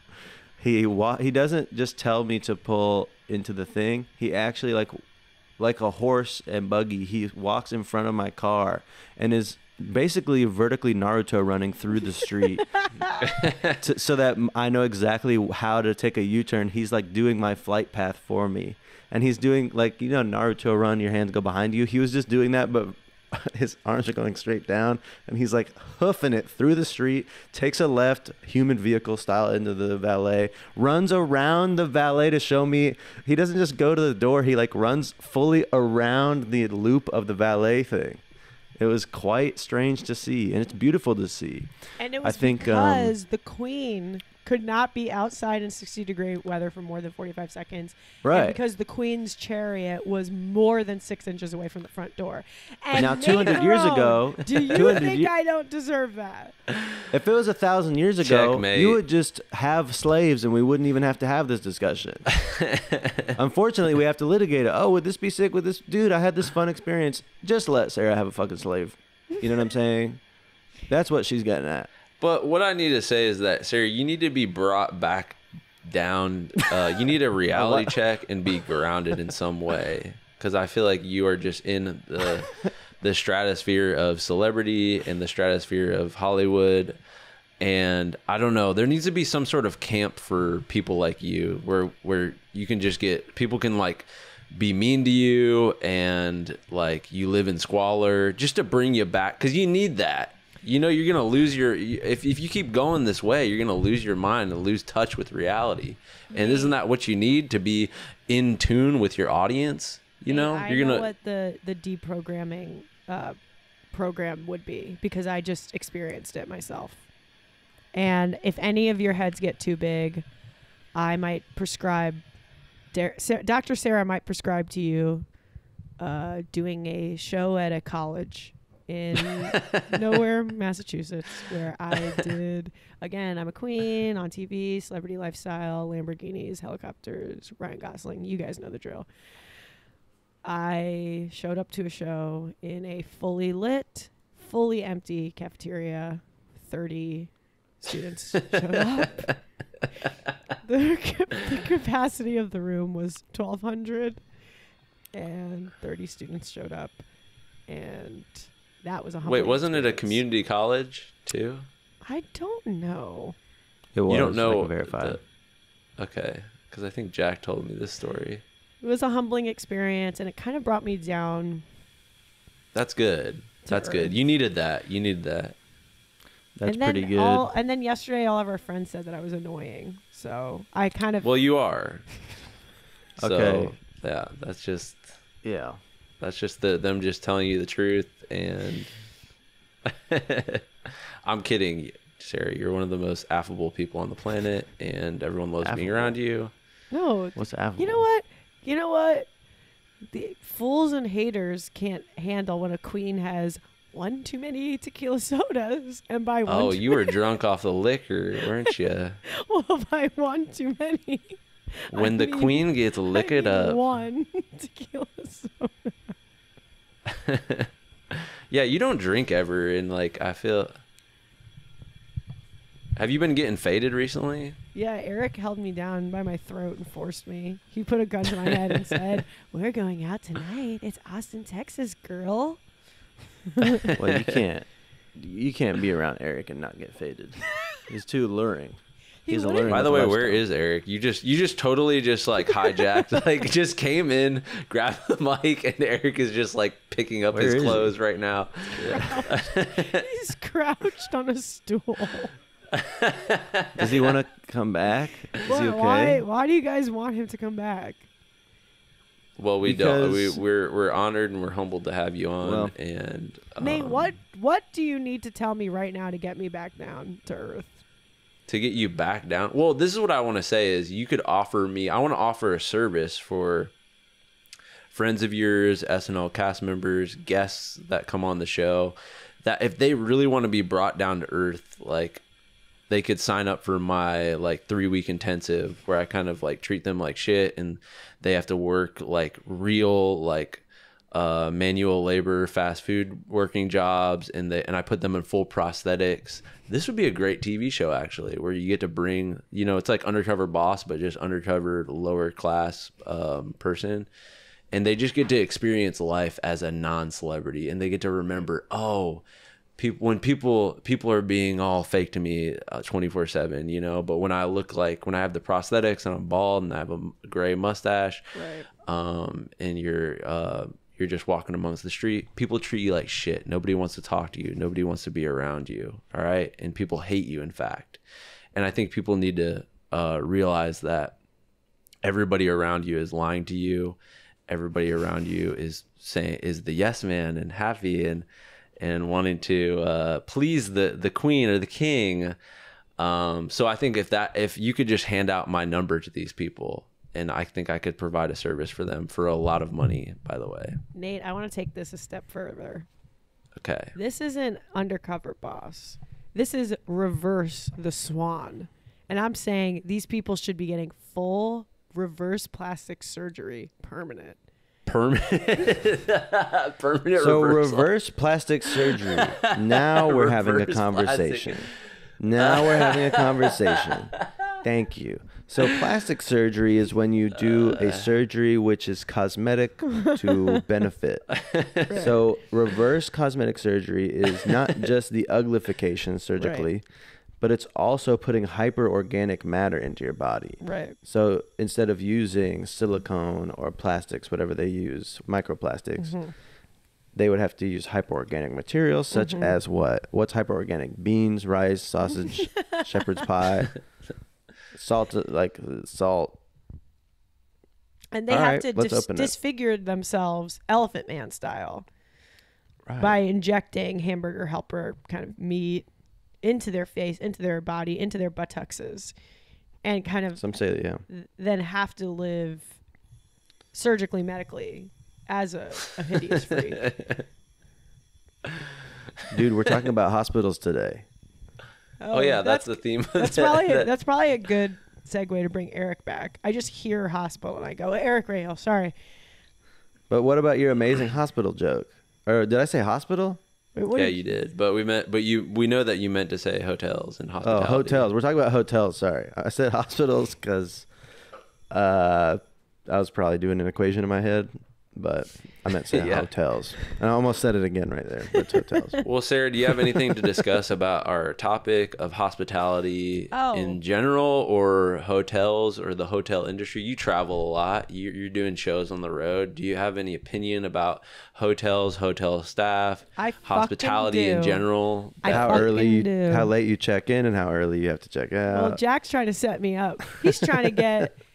[SPEAKER 2] he wa- he doesn't just tell me to pull into the thing. He actually like like a horse and buggy. He walks in front of my car and is basically vertically Naruto running through the street to, so that I know exactly how to take a U-turn. He's like doing my flight path for me. And he's doing like you know Naruto run, your hands go behind you. He was just doing that but his arms are going straight down and he's like hoofing it through the street, takes a left human vehicle style into the valet, runs around the valet to show me he doesn't just go to the door, he like runs fully around the loop of the valet thing. It was quite strange to see and it's beautiful to see.
[SPEAKER 3] and it
[SPEAKER 2] I
[SPEAKER 3] was
[SPEAKER 2] think, um,
[SPEAKER 3] because the queen could not be outside in 60 degree weather for more than 45 seconds. And
[SPEAKER 2] Right.
[SPEAKER 3] because the queen's chariot was more than six inches away from the front door. And
[SPEAKER 2] Now,
[SPEAKER 3] Nate
[SPEAKER 2] 200 years
[SPEAKER 3] Rome,
[SPEAKER 2] ago-
[SPEAKER 3] do you think
[SPEAKER 2] ye-
[SPEAKER 3] I don't deserve that?
[SPEAKER 2] If it was a thousand years ago,
[SPEAKER 1] Checkmate.
[SPEAKER 2] you would just have slaves and we wouldn't even have to have this discussion. Unfortunately, we have to litigate it. Oh, would this be sick with this dude? I had this fun experience. Just let Sarah have a fucking slave. You know what I'm saying? That's what she's getting at.
[SPEAKER 1] But what I need to say is that, Sarah, you need to be brought back down. Uh, you need a reality check and be grounded in some way. Because I feel like you are just in the the stratosphere of celebrity and the stratosphere of Hollywood. And I don't know. There needs to be some sort of camp for people like you, where where you can just get people can like be mean to you and like you live in squalor, just to bring you back because you need that you know you're gonna lose your if, if you keep going this way you're gonna lose your mind and lose touch with reality and isn't that what you need to be in tune with your audience you know
[SPEAKER 3] I
[SPEAKER 1] you're
[SPEAKER 3] know
[SPEAKER 1] gonna
[SPEAKER 3] what the the deprogramming uh, program would be because I just experienced it myself. And if any of your heads get too big, I might prescribe. Dr. Sarah might prescribe to you uh, doing a show at a college in nowhere, Massachusetts, where I did again. I'm a queen on TV, celebrity lifestyle, Lamborghinis, helicopters, Ryan Gosling. You guys know the drill. I showed up to a show in a fully lit, fully empty cafeteria. 30 students showed up. the, the capacity of the room was 1,200, and 30 students showed up. And that was a humbling wait
[SPEAKER 1] wasn't it a
[SPEAKER 3] experience.
[SPEAKER 1] community college too
[SPEAKER 3] I don't know.
[SPEAKER 2] It was
[SPEAKER 1] you don't know
[SPEAKER 2] I can verify.
[SPEAKER 1] the- okay because i think jack told me this story
[SPEAKER 3] It was a humbling experience, and it kind of brought me down.
[SPEAKER 1] that's good
[SPEAKER 3] To
[SPEAKER 1] that's good you needed that you needed that
[SPEAKER 2] That's
[SPEAKER 3] and then
[SPEAKER 2] pretty good.
[SPEAKER 3] All, and then yesterday, all of our friends said that I was annoying. So I kind of
[SPEAKER 1] well you are so
[SPEAKER 2] Okay.
[SPEAKER 1] yeah that's just
[SPEAKER 2] yeah.
[SPEAKER 1] That's just the them just telling you the truth and I'm kidding, Sarah. You're one of the most affable people on the planet and everyone loves being around you.
[SPEAKER 3] no.
[SPEAKER 2] What's affable?
[SPEAKER 3] You know what? You know what? The fools and haters can't handle when a queen has one too many tequila sodas, and by one
[SPEAKER 1] Oh,
[SPEAKER 3] too
[SPEAKER 1] you were drunk off the liquor, weren't you?
[SPEAKER 3] well, by one too many.
[SPEAKER 1] When
[SPEAKER 3] I
[SPEAKER 1] the
[SPEAKER 3] mean-
[SPEAKER 1] queen gets
[SPEAKER 3] I
[SPEAKER 1] liquored
[SPEAKER 3] mean
[SPEAKER 1] up.
[SPEAKER 3] One tequila soda.
[SPEAKER 1] Yeah, you don't drink ever, and like I feel. Have you been getting faded recently?
[SPEAKER 3] Yeah, Eric held me down by my throat and forced me. He put a gun to my head and said, "We're going out tonight. It's Austin, Texas, girl."
[SPEAKER 2] well, you can't. You can't be around Eric and not get faded. He's too alluring.
[SPEAKER 3] He
[SPEAKER 2] He's
[SPEAKER 3] literally-
[SPEAKER 2] alluring.
[SPEAKER 1] By the way,
[SPEAKER 2] lifestyle.
[SPEAKER 1] where is Eric? You just you just totally just like hijacked, like just came in, grabbed the mic, and Eric is just like picking up
[SPEAKER 2] Where
[SPEAKER 1] his
[SPEAKER 2] is he?
[SPEAKER 1] clothes right now.
[SPEAKER 3] He's crouched on a stool.
[SPEAKER 2] Does he want to come back? Is
[SPEAKER 3] Why,
[SPEAKER 2] he okay?
[SPEAKER 3] why? Why do you guys want him to come back?
[SPEAKER 1] Well, we don't. We,
[SPEAKER 2] Because-
[SPEAKER 1] we're we're honored and we're humbled to have you on.
[SPEAKER 2] Well-
[SPEAKER 1] and
[SPEAKER 3] Nate,
[SPEAKER 1] um,
[SPEAKER 3] what what do you need to tell me right now to get me back down to earth?
[SPEAKER 1] To get you back down. Well, this is what I want to say is you could offer me. I want to offer a service for friends of yours, SNL cast members, guests that come on the show. That if they really want to be brought down to earth, like they could sign up for my like three week intensive where I kind of like treat them like shit and they have to work like real like uh, manual labor, fast food working jobs, and they and I put them in full prosthetics. This would be a great TV show actually, where you get to bring you know it's like Undercover Boss, but just undercover lower class um, person, and they just get to experience life as a non celebrity, and they get to remember oh people when people people are being all fake to me 24 7 you know but when i look like when i have the prosthetics and i'm bald and i have a gray mustache
[SPEAKER 3] Right.
[SPEAKER 1] um and you're uh you're just walking amongst the street people treat you like shit. Nobody wants to talk to you. Nobody wants to be around you all right? And people hate you in fact. And i think people need to uh realize that everybody around you is lying to you. Everybody around you is saying is the yes man and happy and and wanting to uh, please the the queen or the king. Um, so i think if that if you could just hand out my number to these people and i think i could provide a service for them for a lot of money by the way
[SPEAKER 3] Nate, I want to take this a step further.
[SPEAKER 1] okay
[SPEAKER 3] This isn't undercover boss. This is reverse the swan. And I'm saying these people should be getting full reverse plastic surgery permanent.
[SPEAKER 1] permanent permanent
[SPEAKER 2] So
[SPEAKER 1] reversal.
[SPEAKER 2] reverse plastic surgery. Now we're having a conversation.
[SPEAKER 1] plastic.
[SPEAKER 2] Now we're having a conversation. Thank you. So plastic surgery is when you do
[SPEAKER 1] Uh.
[SPEAKER 2] a surgery which is cosmetic to benefit. So reverse cosmetic surgery is not just the uglification surgically, but it's also putting hyperorganic matter into your body.
[SPEAKER 3] Right.
[SPEAKER 2] So instead of using silicone or plastics, whatever they use, microplastics,
[SPEAKER 3] Mm-hmm.
[SPEAKER 2] they would have to use hyperorganic materials such
[SPEAKER 3] Mm-hmm.
[SPEAKER 2] as what? What's hyperorganic? Beans, rice, sausage, shepherd's pie, salt, like uh, salt.
[SPEAKER 3] And they
[SPEAKER 2] All
[SPEAKER 3] have
[SPEAKER 2] right,
[SPEAKER 3] to dis-
[SPEAKER 2] open it.
[SPEAKER 3] disfigure themselves elephant man style
[SPEAKER 2] Right.
[SPEAKER 3] by injecting hamburger helper kind of meat into their face, into their body, into their buttocks, and kind of
[SPEAKER 2] Some say that, yeah.
[SPEAKER 3] th- then have to live surgically, medically as a, a hideous freak.
[SPEAKER 2] Dude, we're talking about hospitals today.
[SPEAKER 1] Oh yeah that's, the theme of
[SPEAKER 3] that's
[SPEAKER 1] that-
[SPEAKER 3] probably
[SPEAKER 1] that-
[SPEAKER 3] that's probably a good segue to bring Eric back. I just hear hospital and I go Eric Rahill. Sorry,
[SPEAKER 2] But what about your amazing hospital joke? Or did I say hospital?
[SPEAKER 3] Wait,
[SPEAKER 1] yeah
[SPEAKER 3] did-
[SPEAKER 1] you did but we meant but you we know that you meant to say hotels and
[SPEAKER 2] hospitals.
[SPEAKER 1] Oh,
[SPEAKER 2] hotels. We're talking about hotels. Sorry, I said hospitals because uh, I was probably doing an equation in my head, but I meant saying
[SPEAKER 1] Yeah.
[SPEAKER 2] hotels. And I almost said it again right there. But hotels.
[SPEAKER 1] Well, Sarah, do you have anything to discuss about our topic of hospitality
[SPEAKER 3] Oh.
[SPEAKER 1] in general or hotels or the hotel industry? You travel a lot, you- you're doing shows on the road. Do you have any opinion about hotels, hotel staff,
[SPEAKER 3] I fucking
[SPEAKER 1] hospitality in general?
[SPEAKER 3] I
[SPEAKER 2] how early, you,
[SPEAKER 3] do.
[SPEAKER 2] how late you check in, and how early you have to check out.
[SPEAKER 3] Well, Jack's trying to set me up. He's trying to get.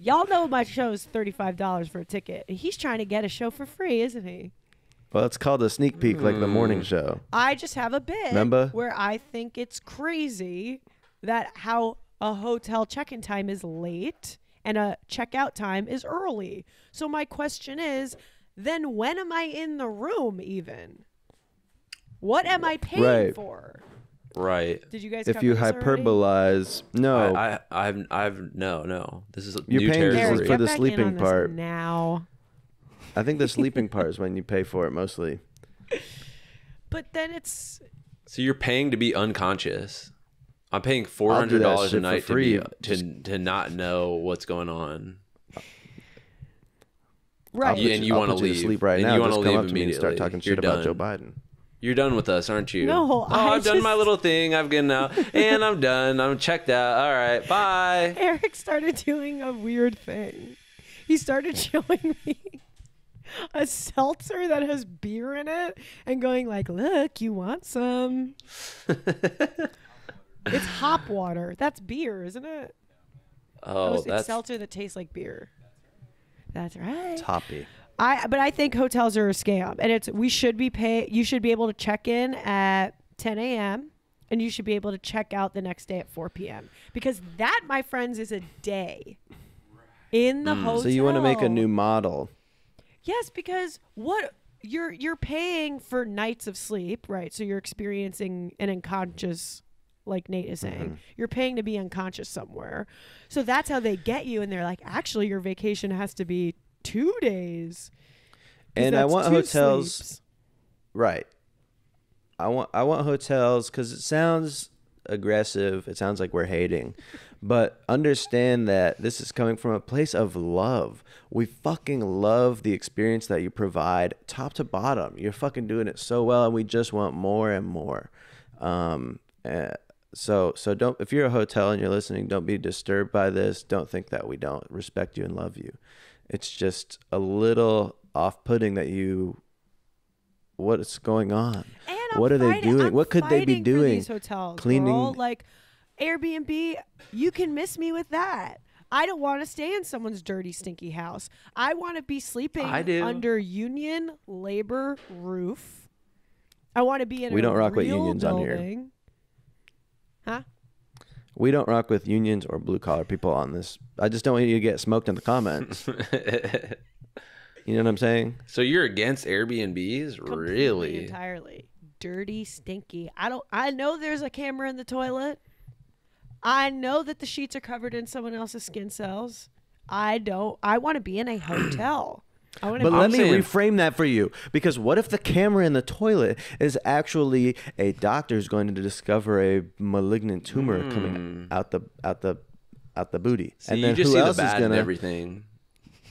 [SPEAKER 3] Y'all know my show is thirty five dollars for a ticket, and he's trying to get a show for free, isn't he?
[SPEAKER 2] well, it's called a sneak peek, like the morning
[SPEAKER 1] Hmm.
[SPEAKER 2] show.
[SPEAKER 3] I just have a bit
[SPEAKER 2] Remember?
[SPEAKER 3] where I think it's crazy that how a hotel check-in time is late and a checkout time is early. So my question is, then when am I in the room even? What am I paying
[SPEAKER 2] Right.
[SPEAKER 3] for?
[SPEAKER 1] Right.
[SPEAKER 3] Did you guys?
[SPEAKER 2] If you
[SPEAKER 3] this already?
[SPEAKER 2] hyperbolize, no,
[SPEAKER 1] I, I, I've, I've, no, no. This is
[SPEAKER 2] You're
[SPEAKER 1] new
[SPEAKER 2] paying
[SPEAKER 1] territory.
[SPEAKER 2] for the sleeping part.
[SPEAKER 3] now.
[SPEAKER 2] I think the sleeping part is when you pay for it mostly.
[SPEAKER 3] But then it's
[SPEAKER 1] So you're paying to be unconscious. I'm paying four
[SPEAKER 2] I'll do
[SPEAKER 1] hundred
[SPEAKER 2] that
[SPEAKER 1] dollars a
[SPEAKER 2] shit for
[SPEAKER 1] night to
[SPEAKER 2] free.
[SPEAKER 1] be to to not know what's going on.
[SPEAKER 3] Right.
[SPEAKER 1] You- and you
[SPEAKER 2] I'll
[SPEAKER 1] wanna
[SPEAKER 2] put you to
[SPEAKER 1] sleep.
[SPEAKER 2] sleep right
[SPEAKER 1] And
[SPEAKER 2] now.
[SPEAKER 1] you
[SPEAKER 2] Just
[SPEAKER 1] wanna
[SPEAKER 2] come
[SPEAKER 1] leave
[SPEAKER 2] up to me and start talking
[SPEAKER 1] You're
[SPEAKER 2] shit about Joe. Biden.
[SPEAKER 1] You're done with us, aren't you?
[SPEAKER 3] No,
[SPEAKER 1] Oh,
[SPEAKER 3] I
[SPEAKER 1] I've done my little thing. I've gone out, and I'm done. I'm checked out. All right, bye.
[SPEAKER 3] Eric started doing a weird thing. He started showing me a seltzer that has beer in it and going like, "Look, you want some?" it's hop water. That's beer, isn't it?
[SPEAKER 1] Oh,
[SPEAKER 3] it's
[SPEAKER 1] that's
[SPEAKER 3] seltzer that tastes like beer. That's right.
[SPEAKER 2] It's hoppy.
[SPEAKER 3] I but I think hotels are a scam, and it's we should be pay. You should be able to check in at 10 a.m. and you should be able to check out the next day at 4 p.m. Because that, my friends, is a day in the hotel.
[SPEAKER 2] So you want to make a new model?
[SPEAKER 3] Yes, because what you're you're paying for nights of sleep, right? So you're experiencing an unconscious like Nate is saying.
[SPEAKER 2] Mm-hmm.
[SPEAKER 3] You're paying to be unconscious somewhere. So that's how they get you and they're like, "Actually, your vacation has to be 2 days.
[SPEAKER 2] And I want hotels
[SPEAKER 3] sleeps.
[SPEAKER 2] right. I want I want hotels because it sounds aggressive. It sounds like we're hating, but understand that this is coming from a place of love. We fucking love the experience that you provide, top to bottom. You're fucking doing it so well, and we just want more and more. Um, uh, so so don't if you're a hotel and you're listening, don't be disturbed by this. Don't think that we don't respect you and love you. It's just a little off-putting that you what's going on
[SPEAKER 3] And I'm
[SPEAKER 2] what are they doing
[SPEAKER 3] I'm
[SPEAKER 2] what could they be doing
[SPEAKER 3] these hotels,
[SPEAKER 2] cleaning
[SPEAKER 3] girl. like Airbnb, you can miss me with that. I don't want to stay in someone's dirty, stinky house. I want to be sleeping under union labor roof. I want to be in.
[SPEAKER 2] We
[SPEAKER 3] a
[SPEAKER 2] don't rock with unions on here.
[SPEAKER 3] Huh?
[SPEAKER 2] We don't rock with unions or blue collar people on this i just don't want you to get smoked in the comments you know what i'm saying
[SPEAKER 1] so you're against Airbnbs,
[SPEAKER 3] Completely,
[SPEAKER 1] really?
[SPEAKER 3] entirely dirty, stinky. I don't. I know there's a camera in the toilet. I know that the sheets are covered in someone else's skin cells. I don't. I want to be in a hotel. I
[SPEAKER 2] but let me
[SPEAKER 1] saying-
[SPEAKER 2] reframe that for you because what if the camera in the toilet is actually a doctor who's going to discover a malignant tumor coming hmm. out the out the out the booty
[SPEAKER 1] See,
[SPEAKER 2] and
[SPEAKER 1] you
[SPEAKER 2] then
[SPEAKER 1] just
[SPEAKER 2] who
[SPEAKER 1] see the
[SPEAKER 2] else is
[SPEAKER 1] bad in
[SPEAKER 2] gonna
[SPEAKER 1] everything.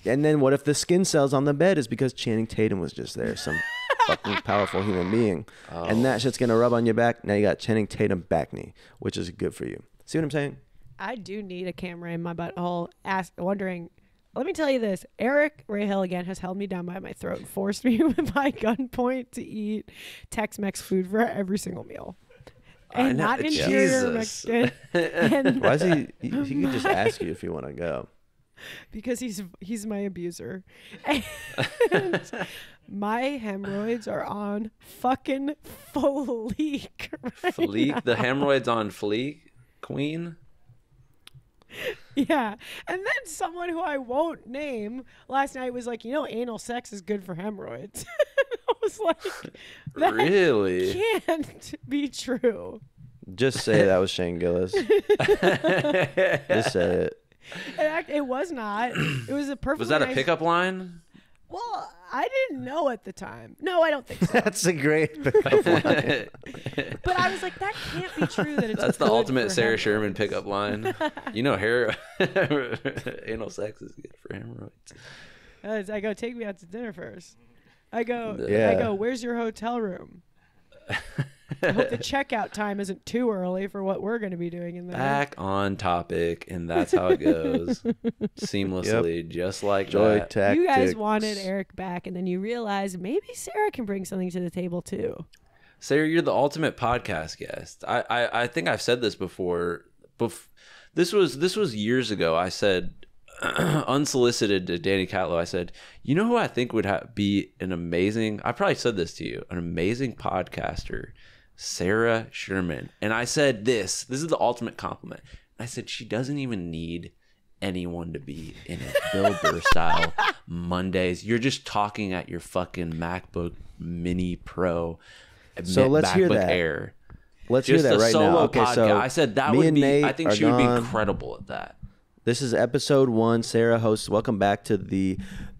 [SPEAKER 2] And then what if the skin cells on the bed is because Channing Tatum was just there, some fucking powerful human being, and that oh. shit's gonna rub on your back. Now you got Channing Tatum back knee, which is good for you. See what I'm saying?
[SPEAKER 3] I do need a camera in my butthole. Ask, wondering. Let me tell you this: Eric Rahill again has held me down by my throat, and forced me by gunpoint to eat Tex-Mex food for every single meal, and not interior
[SPEAKER 1] Jesus.
[SPEAKER 3] Mexican. and
[SPEAKER 2] Why is he? He, he could just ask you if you want to go.
[SPEAKER 3] because he's he's my abuser. And my hemorrhoids are on fucking fleek. Right
[SPEAKER 1] Fleek, the hemorrhoids on fleek, queen.
[SPEAKER 3] Yeah. And then someone who I won't name last night was like, you know, anal sex is good for hemorrhoids. I was like, that
[SPEAKER 1] Really?
[SPEAKER 3] can't be true.
[SPEAKER 2] Just say that was Shane Gillis. just say it.
[SPEAKER 3] It, act- it was not. It was a perfect.
[SPEAKER 1] Was that a pickup line?
[SPEAKER 3] Well, I didn't know at the time. No, I don't think so.
[SPEAKER 2] That's a great pickup line.
[SPEAKER 3] but I was like, that can't be true. That it's
[SPEAKER 1] That's the ultimate Sarah
[SPEAKER 3] hemorrhoids.
[SPEAKER 1] Sherman pickup line. You know, hair, anal sex is good for hemorrhoids.
[SPEAKER 3] Uh, As I go, take me out to dinner first. I go,
[SPEAKER 2] Yeah.
[SPEAKER 3] I go, where's your hotel room? I hope the checkout time isn't too early for what we're going to be doing in there.
[SPEAKER 1] Back on topic, and that's how it goes seamlessly, just like
[SPEAKER 2] Joy
[SPEAKER 1] that.
[SPEAKER 2] tactics.
[SPEAKER 3] You guys wanted Eric back, and then you realized maybe Sarah can bring something to the table too.
[SPEAKER 1] Sarah, you're the ultimate podcast guest. I, I, I think I've said this before. Bef- this was this was years ago. I said unsolicited to Danny Catlow. I said, you know who I think would ha- be an amazing. I probably said this to you, an amazing podcaster, Sarah Sherman. And I said this. This is the ultimate compliment. I said she doesn't even need anyone to be in it. Bill Burr style Mondays. You're just talking at your fucking MacBook Mini Pro uh,
[SPEAKER 2] So let's hear
[SPEAKER 1] MacBook
[SPEAKER 2] that.
[SPEAKER 1] Air.
[SPEAKER 2] Let's
[SPEAKER 1] Just
[SPEAKER 2] hear that
[SPEAKER 1] a
[SPEAKER 2] right
[SPEAKER 1] solo
[SPEAKER 2] now. Okay,
[SPEAKER 1] podcast.
[SPEAKER 2] so
[SPEAKER 1] I said that would be.
[SPEAKER 2] Nate
[SPEAKER 1] I think she would be incredible at that.
[SPEAKER 2] This is episode one. Sarah hosts. Welcome back to the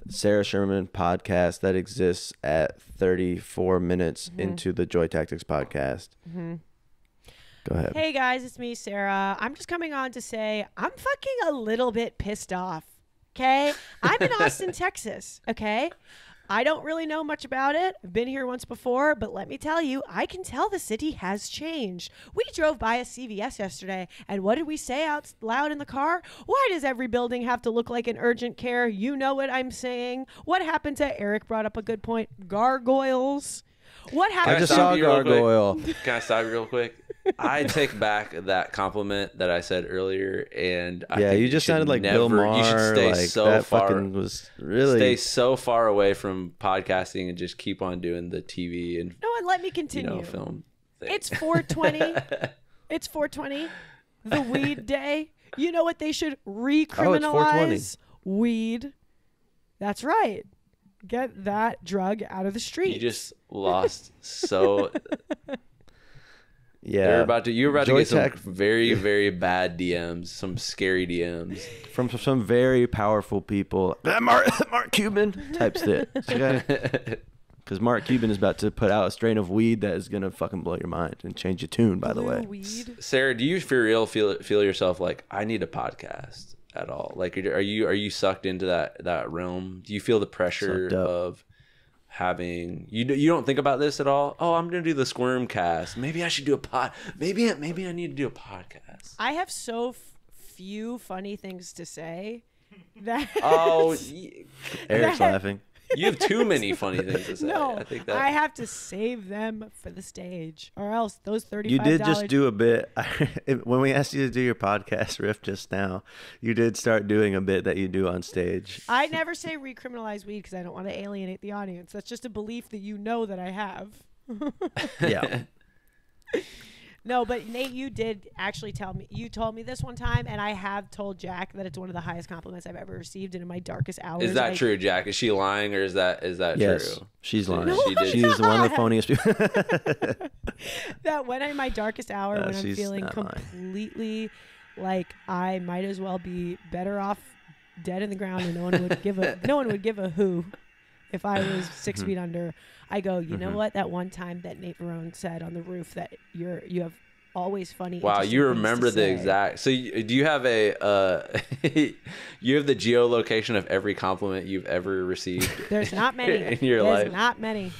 [SPEAKER 2] Sarah Sherman podcast that exists at 34 minutes
[SPEAKER 3] Mm-hmm.
[SPEAKER 2] into the Joy Tactics podcast. Go ahead.
[SPEAKER 3] Hey guys, it's me, Sarah. I'm just coming on to say I'm fucking a little bit pissed off. Okay? I'm in Austin, Texas. Okay? I don't really know much about it. I've been here once before, but let me tell you, I can tell the city has changed. We drove by a CVS yesterday, and what did we say out loud in the car? Why does every building have to look like an urgent care? You know what I'm saying. What happened to Eric brought up a good point. Gargoyles. What happened
[SPEAKER 2] I just saw
[SPEAKER 1] you real
[SPEAKER 2] gargoyle.
[SPEAKER 1] Can I stop you real quick? I take back that compliment that I said earlier, and I
[SPEAKER 2] yeah,
[SPEAKER 1] think
[SPEAKER 2] you just
[SPEAKER 1] should
[SPEAKER 2] sounded like
[SPEAKER 1] never,
[SPEAKER 2] Bill Maher.
[SPEAKER 1] You should stay
[SPEAKER 2] like
[SPEAKER 1] so
[SPEAKER 2] that
[SPEAKER 1] far.
[SPEAKER 2] fucking was really.
[SPEAKER 1] Stay so far away from podcasting and just keep on doing the TV and
[SPEAKER 3] No, and let me
[SPEAKER 1] you
[SPEAKER 3] continue.
[SPEAKER 1] know film. Thing.
[SPEAKER 3] It's 420. it's 420. The weed day. You know what they should oh, recriminalize? weed. That's right. Get that drug out of the street.
[SPEAKER 1] you just lost so.
[SPEAKER 2] yeah.
[SPEAKER 1] You're about to. You're about
[SPEAKER 2] Joy
[SPEAKER 1] to get some very very bad DMs, some scary DMs.
[SPEAKER 2] from some very powerful people. That Mark, Mark Cuban type shit. Because Mark Cuban is about to put out a strain of weed that is gonna fucking blow your mind and change your tune. By the way,
[SPEAKER 3] weed.
[SPEAKER 1] Sarah, do you for real feel feel yourself like I need a podcast at all? Like, are you are you sucked into that that realm? Do you feel the pressure of having you? You don't think about this at all? Oh, I'm gonna do the Squirm Cast. Maybe I should do a pod. Maybe maybe I need to do a podcast.
[SPEAKER 3] I have so f- few funny things to say that
[SPEAKER 1] Oh,
[SPEAKER 2] Eric's
[SPEAKER 3] That-
[SPEAKER 2] laughing.
[SPEAKER 1] You have too many funny things to say.
[SPEAKER 3] no,
[SPEAKER 1] I think that
[SPEAKER 3] I have to save them for the stage, or else those thirty.
[SPEAKER 2] You did just do a bit when we asked you to do your podcast riff just now. You did start doing a bit that you do on stage.
[SPEAKER 3] I never say recriminalize weed because I don't want to alienate the audience. That's just a belief that you know that I have.
[SPEAKER 2] Yeah,
[SPEAKER 3] No, but Nate, you did actually tell me. You told me this one time, and I have told Jack that it's one of the highest compliments I've ever received. And in my darkest hours,
[SPEAKER 1] is that
[SPEAKER 3] I-
[SPEAKER 1] true, Jack? Is she lying or is that is that
[SPEAKER 2] yes,
[SPEAKER 1] true?
[SPEAKER 2] she's lying.
[SPEAKER 1] No, She did-
[SPEAKER 2] she's one of the funniest people.
[SPEAKER 3] That when I'm in my darkest hour,
[SPEAKER 2] Uh,
[SPEAKER 3] when I'm feeling
[SPEAKER 2] not lying.
[SPEAKER 3] completely like I might as well be better off dead in the ground, and no one would give a no one would give a who if I was 6
[SPEAKER 2] Mm-hmm.
[SPEAKER 3] feet under. I go, you know what? That one time that Nate Varrone said on the roof that you're you have always funny.
[SPEAKER 1] Wow, you remember the
[SPEAKER 3] say.
[SPEAKER 1] exact. So, you, do you have a? Uh, you have the geolocation of every compliment you've ever received.
[SPEAKER 3] There's not many
[SPEAKER 1] in your life.
[SPEAKER 3] There's
[SPEAKER 1] life.
[SPEAKER 3] not many.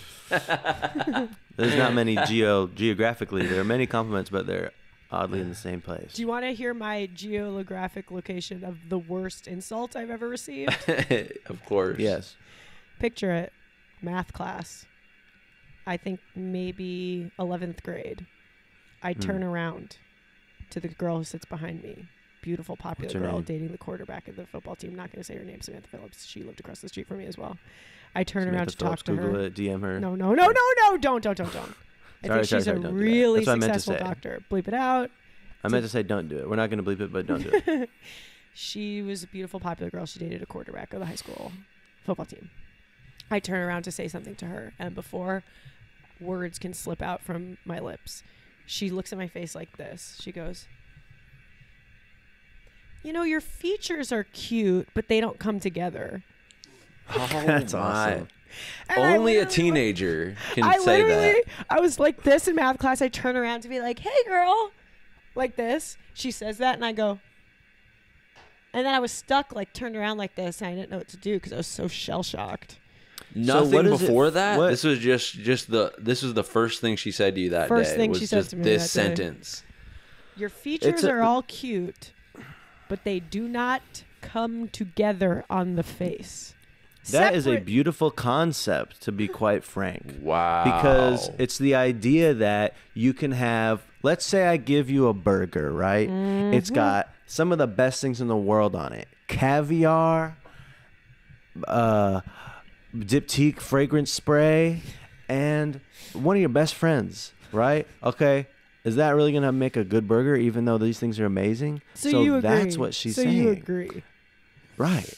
[SPEAKER 2] There's not many geo geographically. There are many compliments, but they're oddly in the same place.
[SPEAKER 3] Do you want to hear my geographic location of the worst insult I've ever received?
[SPEAKER 1] of course.
[SPEAKER 2] Yes.
[SPEAKER 3] Picture it, math class. I think maybe 11th grade. I
[SPEAKER 2] Hmm.
[SPEAKER 3] turn around to the girl who sits behind me. Beautiful, popular girl
[SPEAKER 2] name?
[SPEAKER 3] dating the quarterback of the football team. Not going to say her name, Samantha Phillips. She lived across the street from me as well. I turn around to
[SPEAKER 2] Phillips,
[SPEAKER 3] talk to
[SPEAKER 2] Google
[SPEAKER 3] her.
[SPEAKER 2] it, DM her.
[SPEAKER 3] No, no, no, no, no! Don't, don't, don't, don't. I
[SPEAKER 2] Sorry,
[SPEAKER 3] think
[SPEAKER 2] sorry,
[SPEAKER 3] she's
[SPEAKER 2] sorry,
[SPEAKER 3] a
[SPEAKER 2] that.
[SPEAKER 3] really
[SPEAKER 2] That's what I meant to
[SPEAKER 3] successful doctor. Bleep it out.
[SPEAKER 2] I meant to say don't do it. We're not going to bleep it, but don't do it.
[SPEAKER 3] She was a beautiful, popular girl. She dated a quarterback of the high school football team. I turn around to say something to her, and before words can slip out from my lips, she looks at my face like this. She goes, You know, your features are cute, but they don't come together.
[SPEAKER 1] Oh
[SPEAKER 2] That's
[SPEAKER 1] my.
[SPEAKER 2] awesome.
[SPEAKER 3] And
[SPEAKER 1] Only a teenager can
[SPEAKER 3] I
[SPEAKER 1] say
[SPEAKER 3] literally,
[SPEAKER 1] that.
[SPEAKER 3] I was like this in math class. I turn around to be like, "Hey, girl," like this. She says that, and I go, and then I was stuck, like turned around like this, and I didn't know what to do because I was so shell shocked.
[SPEAKER 1] Nothing
[SPEAKER 2] what is it-
[SPEAKER 1] before that.
[SPEAKER 2] what-
[SPEAKER 1] This was just just the this was the first thing she said to you that
[SPEAKER 3] First
[SPEAKER 1] day.
[SPEAKER 3] thing
[SPEAKER 1] was
[SPEAKER 3] she said to me
[SPEAKER 1] this
[SPEAKER 3] that day.
[SPEAKER 1] sentence.
[SPEAKER 3] Your features
[SPEAKER 2] a-
[SPEAKER 3] are all cute, but they do not come together on the face.
[SPEAKER 2] That is a beautiful concept, to be quite frank.
[SPEAKER 1] Wow.
[SPEAKER 2] Because it's the idea that you can have, let's say I give you a burger, right? It's got some of the best things in the world on it caviar, uh, diptyque fragrance spray, and one of your best friends, right? Okay. Is that really going to make a good burger, even though these things are amazing?
[SPEAKER 3] So, you agree.
[SPEAKER 2] that's what she's
[SPEAKER 3] so
[SPEAKER 2] saying.
[SPEAKER 3] you agree.
[SPEAKER 2] Right.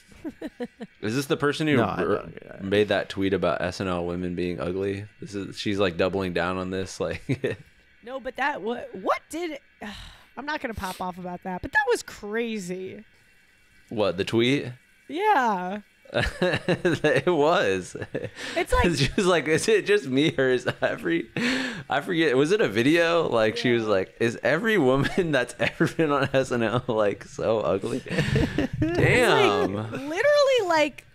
[SPEAKER 1] Is this the person who
[SPEAKER 2] No, I
[SPEAKER 1] r-
[SPEAKER 2] don't- I-
[SPEAKER 1] made that tweet about SNL women being ugly? This is she's like doubling down on this. Like,
[SPEAKER 3] No, but that what what did I'm not gonna pop off about that, but that was crazy.
[SPEAKER 1] what the tweet?
[SPEAKER 3] Yeah.
[SPEAKER 1] it was.
[SPEAKER 3] It's like
[SPEAKER 1] she was like, "Is it just me or is every?" I forget. Was it a video? Like she was like, "Is every woman that's ever been on SNL like so ugly?" Damn.
[SPEAKER 3] like, literally like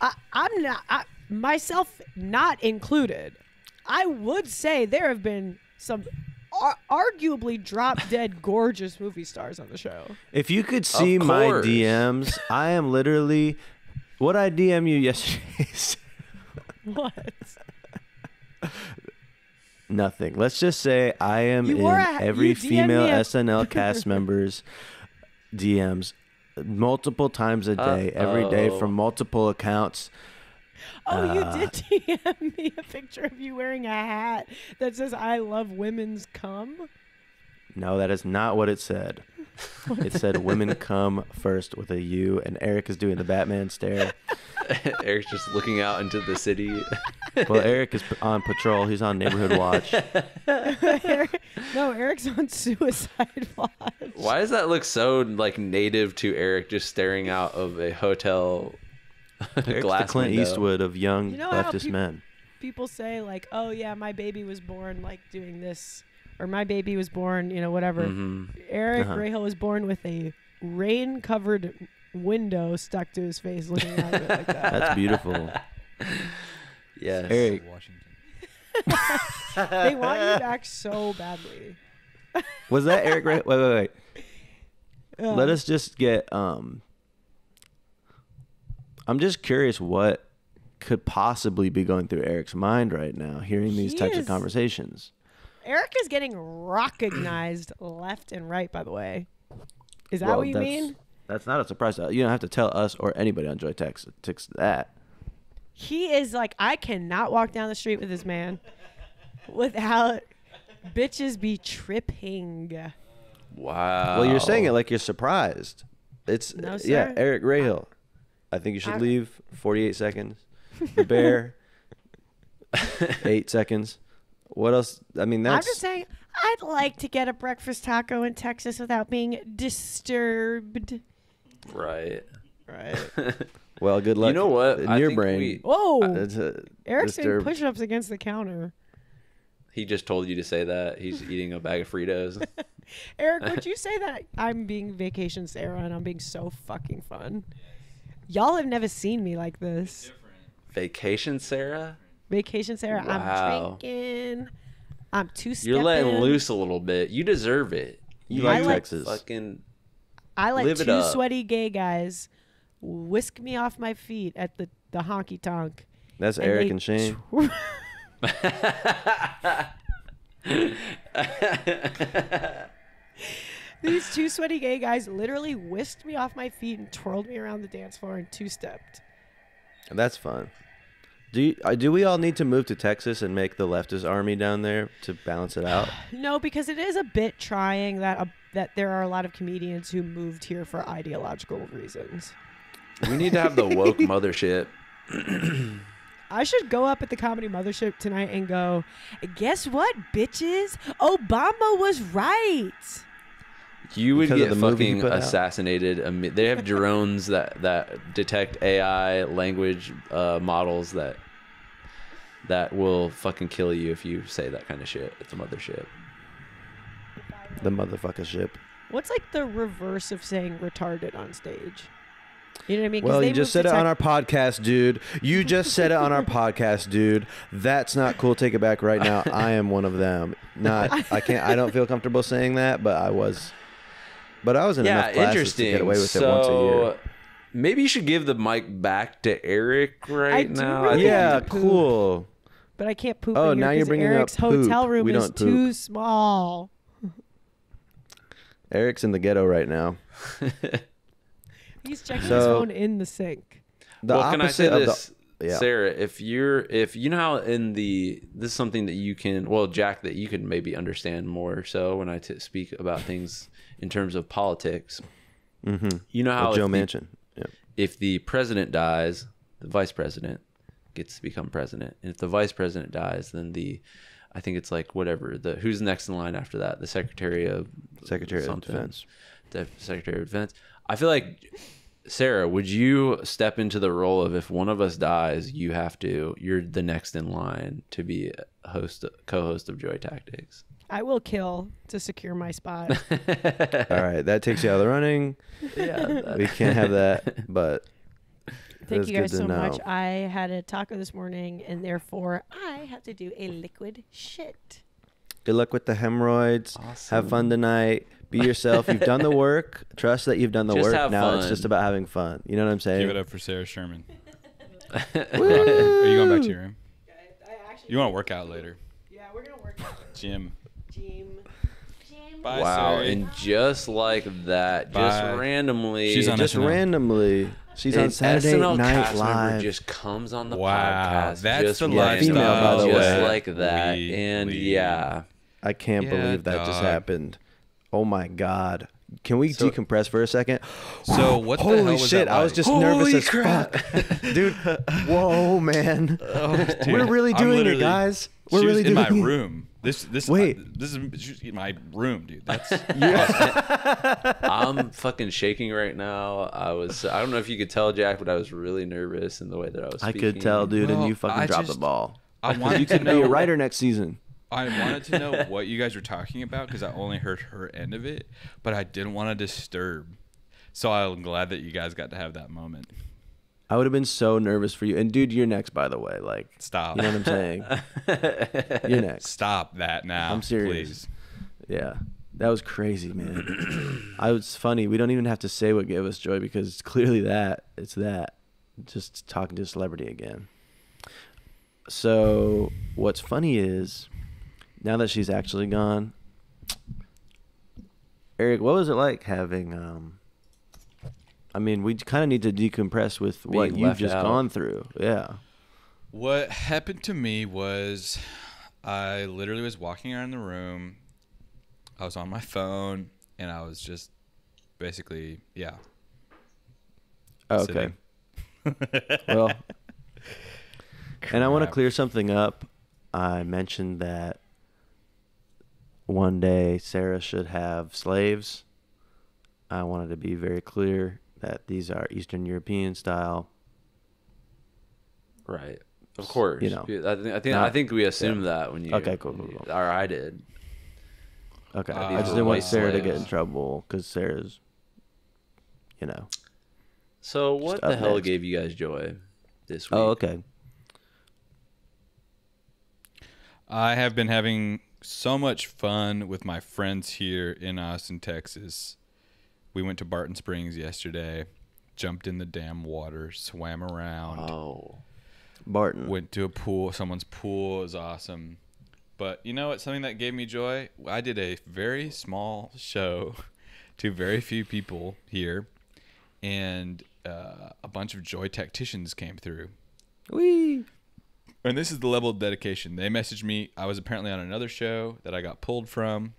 [SPEAKER 3] I, I'm not I, myself not included. I would say there have been some ar- arguably drop dead gorgeous movie stars on the show.
[SPEAKER 2] If you could see my. DMs, I am literally what I DM you yesterday. is
[SPEAKER 3] What?
[SPEAKER 2] Nothing. Let's just say I am
[SPEAKER 3] You
[SPEAKER 2] in
[SPEAKER 3] wore a-
[SPEAKER 2] every
[SPEAKER 3] you DM'd
[SPEAKER 2] female
[SPEAKER 3] me a-
[SPEAKER 2] SNL cast members DMs multiple times a uh day, every day
[SPEAKER 1] Uh-oh.
[SPEAKER 2] from multiple accounts.
[SPEAKER 3] Oh, you
[SPEAKER 2] Uh,
[SPEAKER 3] did DM me a picture of you wearing a hat that says "I love women's cum."
[SPEAKER 2] No, that is not what it said. it said women come first with a U, and Eric is doing the Batman stare.
[SPEAKER 1] Eric's just looking out into the city.
[SPEAKER 2] Well, Eric is on patrol. He's on neighborhood watch.
[SPEAKER 3] Eric- no, Eric's on suicide watch.
[SPEAKER 1] Why does that look so like native to Eric, just staring out of a hotel
[SPEAKER 2] Eric's the
[SPEAKER 1] glass
[SPEAKER 2] Clint
[SPEAKER 1] window?
[SPEAKER 2] Eastwood of young
[SPEAKER 3] You know
[SPEAKER 2] leftist
[SPEAKER 3] peop-
[SPEAKER 2] men.
[SPEAKER 3] people say like, "Oh yeah, my baby was born like doing this," or "My baby was born," you know, whatever.
[SPEAKER 1] Mhm.
[SPEAKER 3] Eric
[SPEAKER 2] Uh-huh.
[SPEAKER 3] Rahill was born with a rain-covered window stuck to his face, looking out of it like that.
[SPEAKER 2] That's beautiful.
[SPEAKER 1] Yes.
[SPEAKER 2] Eric,
[SPEAKER 5] Washington.
[SPEAKER 3] they want you back so badly.
[SPEAKER 2] was that Eric? Ra- wait, wait, wait.
[SPEAKER 3] Yeah.
[SPEAKER 2] Let us just get. um I'm just curious what could possibly be going through Eric's mind right now, hearing these
[SPEAKER 3] He
[SPEAKER 2] types
[SPEAKER 3] is-
[SPEAKER 2] of conversations.
[SPEAKER 3] Eric is getting recognized left and right. By the way, is that
[SPEAKER 2] Well,
[SPEAKER 3] what you
[SPEAKER 2] that's-
[SPEAKER 3] mean?
[SPEAKER 2] That's not a surprise. You don't have to tell us or anybody on Joy Text Text that.
[SPEAKER 3] He is like, I cannot walk down the street with this man without bitches be tripping.
[SPEAKER 1] Wow.
[SPEAKER 2] Well, you're saying it like you're surprised. It's
[SPEAKER 3] No,
[SPEAKER 2] yeah. Eric Rahill. I think you should
[SPEAKER 3] I-
[SPEAKER 2] leave. 48 seconds. The bear. eight seconds. What else? I mean, that's
[SPEAKER 3] I'm
[SPEAKER 2] that's
[SPEAKER 3] just saying, I'd like to get a breakfast taco in Texas without being disturbed.
[SPEAKER 1] right.
[SPEAKER 3] Right.
[SPEAKER 2] well. Good luck.
[SPEAKER 1] You know what?
[SPEAKER 2] In
[SPEAKER 1] I
[SPEAKER 2] your
[SPEAKER 1] think
[SPEAKER 2] brain.
[SPEAKER 1] we-
[SPEAKER 3] Whoa!
[SPEAKER 2] It's a
[SPEAKER 3] Eric's doing
[SPEAKER 2] disturbed.
[SPEAKER 3] push-ups against the counter.
[SPEAKER 1] He just told you to say that. He's eating a bag of Fritos.
[SPEAKER 3] Eric, would you say that I'm being vacation Sarah and I'm being so fucking fun? Y'all have never seen me like this.
[SPEAKER 1] Vacation, Sarah?
[SPEAKER 3] Vacation Sarah,
[SPEAKER 1] Wow.
[SPEAKER 3] I'm drinking. I'm two
[SPEAKER 1] You're letting loose a little bit. You deserve it.
[SPEAKER 2] You
[SPEAKER 3] I
[SPEAKER 2] like
[SPEAKER 3] like-
[SPEAKER 2] Texas?
[SPEAKER 1] Fucking
[SPEAKER 3] I like
[SPEAKER 1] Live it
[SPEAKER 3] two
[SPEAKER 1] up.
[SPEAKER 3] sweaty gay guys whisk me off my feet at the, the honky tonk.
[SPEAKER 2] That's
[SPEAKER 3] and
[SPEAKER 2] Eric and Shane.
[SPEAKER 3] These two sweaty gay guys literally whisked me off my feet and twirled me around the dance floor and two stepped.
[SPEAKER 2] That's fun. Do you, uh, do we all need to move to Texas and make the leftist army down there to balance it out?
[SPEAKER 3] No, because it is a bit trying that a, that there are a lot of comedians who moved here for ideological reasons.
[SPEAKER 1] we need to have the woke mothership.
[SPEAKER 3] I should go up at the comedy mothership tonight and go, guess what, bitches? Obama was right.
[SPEAKER 1] You would
[SPEAKER 2] Because of
[SPEAKER 1] get
[SPEAKER 2] the
[SPEAKER 1] fucking
[SPEAKER 2] put out.
[SPEAKER 1] assassinated. They have drones that that detect AI language uh, models that that will fucking kill you if you say that kind of shit at the mothership.
[SPEAKER 2] The motherfucker ship.
[SPEAKER 3] What's like the reverse of saying retarded on stage? You know what I mean? 'Cause
[SPEAKER 2] Well,
[SPEAKER 3] they
[SPEAKER 2] you just
[SPEAKER 3] moved
[SPEAKER 2] said it on our podcast, dude. You just said it on our podcast, dude. That's not cool. Take it back right now. I am one of them. Not. I can't. I don't feel comfortable saying that, but I was. But I was in
[SPEAKER 1] yeah,
[SPEAKER 2] enough classes
[SPEAKER 1] interesting.
[SPEAKER 2] to get away with
[SPEAKER 1] so,
[SPEAKER 2] it once a year.
[SPEAKER 1] Maybe you should give the mic back to Eric right
[SPEAKER 3] do
[SPEAKER 1] now.
[SPEAKER 3] really
[SPEAKER 2] Yeah,
[SPEAKER 3] have to poop.
[SPEAKER 2] cool.
[SPEAKER 3] But I can't poop.
[SPEAKER 2] Oh,
[SPEAKER 3] in here
[SPEAKER 2] now you're
[SPEAKER 3] 'cause
[SPEAKER 2] bringing up
[SPEAKER 3] Eric's hotel room
[SPEAKER 2] We
[SPEAKER 3] is too small.
[SPEAKER 2] Eric's in the ghetto right now.
[SPEAKER 3] He's checking his phone in the sink.
[SPEAKER 2] The
[SPEAKER 1] well, can I say
[SPEAKER 2] opposite of
[SPEAKER 1] this,
[SPEAKER 2] the. Yeah.
[SPEAKER 1] Sarah? If you're, if you know how in the this is something that you can, well, Jack, that you can maybe understand more. So when I t- speak about things in terms of politics,
[SPEAKER 2] Mm-hmm.
[SPEAKER 1] you know how
[SPEAKER 2] Joe
[SPEAKER 1] the-
[SPEAKER 2] Manchin. Yeah.
[SPEAKER 1] if the president dies, the vice president gets to become president, and if the vice president dies, then the I think it's like whatever the who's next in line after that, the secretary of
[SPEAKER 2] Secretary of. Defense.
[SPEAKER 1] Def- Secretary of Defense. I feel like Sarah, would you step into the role of if one of us dies, you have to, you're the next in line to be host, co-host of Joy Tactics.
[SPEAKER 3] I will kill to secure my spot.
[SPEAKER 2] All right, that takes you out of the running.
[SPEAKER 1] Yeah,
[SPEAKER 2] We can't have that, but
[SPEAKER 3] Thank you guys
[SPEAKER 2] good to
[SPEAKER 3] so much. I had a taco this morning, and therefore I have to do a liquid shit.
[SPEAKER 2] good luck with the hemorrhoids.
[SPEAKER 1] Awesome.
[SPEAKER 2] Have fun tonight. Be yourself. You've done the work. Trust that you've done the
[SPEAKER 1] Just
[SPEAKER 2] work.
[SPEAKER 1] have
[SPEAKER 2] Now it's just about having fun. You know what I'm saying?
[SPEAKER 5] Give it up for Sarah Sherman. Are you going back to your room? You want to work out later?
[SPEAKER 3] Yeah, we're gonna work out.
[SPEAKER 5] Gym.
[SPEAKER 3] Gym. Gym.
[SPEAKER 5] Bye,
[SPEAKER 1] wow,
[SPEAKER 5] Sarah.
[SPEAKER 1] and just like that,
[SPEAKER 5] Bye.
[SPEAKER 1] just randomly,
[SPEAKER 5] She's on
[SPEAKER 2] just
[SPEAKER 5] SNL.
[SPEAKER 2] randomly. She's on Saturday
[SPEAKER 1] SNL
[SPEAKER 2] Night
[SPEAKER 1] cast
[SPEAKER 2] Live.
[SPEAKER 1] just comes on the
[SPEAKER 5] Wow,
[SPEAKER 1] podcast.
[SPEAKER 5] that's
[SPEAKER 1] just
[SPEAKER 5] the
[SPEAKER 2] Yeah,
[SPEAKER 1] randomly,
[SPEAKER 2] female, by the
[SPEAKER 1] just
[SPEAKER 2] way.
[SPEAKER 1] like that,
[SPEAKER 5] We
[SPEAKER 1] and
[SPEAKER 5] leave.
[SPEAKER 1] yeah,
[SPEAKER 2] I can't
[SPEAKER 5] Yeah,
[SPEAKER 2] believe that just happened. Oh my god. Can we
[SPEAKER 1] So-
[SPEAKER 2] decompress for a second?
[SPEAKER 5] So what the
[SPEAKER 2] Holy
[SPEAKER 5] hell was
[SPEAKER 2] shit!
[SPEAKER 5] that
[SPEAKER 2] I was just
[SPEAKER 1] Holy
[SPEAKER 2] nervous as
[SPEAKER 1] crap.
[SPEAKER 2] fuck, dude. Whoa, man.
[SPEAKER 5] Oh, dude,
[SPEAKER 2] We're really doing it, guys. We're
[SPEAKER 5] she
[SPEAKER 2] really
[SPEAKER 5] was in my
[SPEAKER 2] doing it.
[SPEAKER 5] room. This this
[SPEAKER 2] Wait.
[SPEAKER 5] uh, this is my room, dude. That's
[SPEAKER 1] I'm fucking shaking right now. I was, I don't know if you could tell, Jack, but I was really nervous in the way that I was.
[SPEAKER 2] I could tell, dude, and you fucking
[SPEAKER 5] I
[SPEAKER 2] dropped the ball.
[SPEAKER 5] I wanted
[SPEAKER 2] You
[SPEAKER 5] to
[SPEAKER 2] could be a writer next season.
[SPEAKER 5] I wanted to know what you guys were talking about because I only heard her end of it, but I didn't want to disturb. So I'm glad that you guys got to have that moment.
[SPEAKER 2] I would have been so nervous for you. And dude, you're next, by the way. Like,
[SPEAKER 5] Stop.
[SPEAKER 2] you know what I'm saying? you're next.
[SPEAKER 5] Stop that now.
[SPEAKER 2] I'm serious.
[SPEAKER 5] Please.
[SPEAKER 2] Yeah, that was crazy, man. I was funny. We don't even have to say what gave us joy because it's clearly that. It's that. Just talking to a celebrity again. So what's funny is now that she's actually gone, Eric, what was it like having? um I mean, we kind of need to decompress with what you've just
[SPEAKER 1] out.
[SPEAKER 2] gone through. Yeah.
[SPEAKER 5] What happened to me was I literally was walking around the room. I was on my phone and I was just basically, yeah.
[SPEAKER 2] Oh, okay. Well, and I want to clear something up. I mentioned that one day Sarah should have slaves. I wanted to be very clear that these are Eastern European style.
[SPEAKER 1] Right. Of course.
[SPEAKER 2] You know.
[SPEAKER 1] I think I think,
[SPEAKER 2] Not-
[SPEAKER 1] I think we assumed that when you.
[SPEAKER 2] Okay, cool, cool, cool.
[SPEAKER 1] Or I did.
[SPEAKER 2] Okay,
[SPEAKER 5] Uh,
[SPEAKER 2] I just didn't want
[SPEAKER 5] white
[SPEAKER 2] Sarah to get in trouble because Sarah's, you know.
[SPEAKER 1] So what the hell
[SPEAKER 2] next.
[SPEAKER 1] gave you guys joy this week?
[SPEAKER 2] Oh, okay.
[SPEAKER 5] I have been having so much fun with my friends here in Austin, Texas. We went to Barton Springs yesterday, jumped in the damn water, swam around,
[SPEAKER 1] Oh.
[SPEAKER 2] Barton.
[SPEAKER 5] went to a pool. Someone's pool is awesome. But you know what? Something that gave me joy? I did a very small show to very few people here, and uh, a bunch of joy tacticians came through.
[SPEAKER 2] Whee!
[SPEAKER 5] And this is the level of dedication. They messaged me. I was apparently on another show that I got pulled from.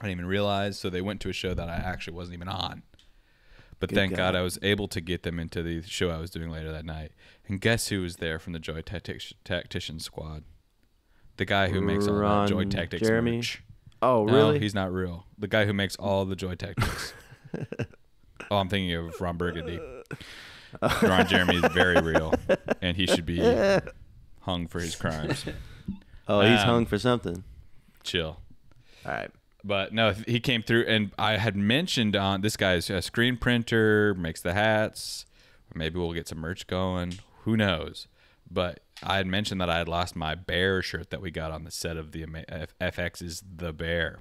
[SPEAKER 5] I didn't even realize. So they went to a show that I actually wasn't even on. But
[SPEAKER 2] Good
[SPEAKER 5] thank
[SPEAKER 2] God.
[SPEAKER 5] God I was able to get them into the show I was doing later that night. And guess who was there from the Joy Tactic- Tactician squad? The guy who makes all the Joy Tactics
[SPEAKER 2] Jeremy?
[SPEAKER 5] merch.
[SPEAKER 2] Oh,
[SPEAKER 5] No,
[SPEAKER 2] really?
[SPEAKER 5] he's not real. The guy who makes all the Joy Tactics. oh, I'm thinking of Ron Burgundy. Ron Jeremy is very real, and he should be hung for his crimes.
[SPEAKER 2] oh, he's
[SPEAKER 5] um,
[SPEAKER 2] hung for something.
[SPEAKER 5] Chill.
[SPEAKER 2] All right.
[SPEAKER 5] But no, he came through, and I had mentioned on this guy's a screen printer, makes the hats. Maybe we'll get some merch going. Who knows? But I had mentioned that I had lost my bear shirt that we got on the set of the Ama- F- FX's The Bear.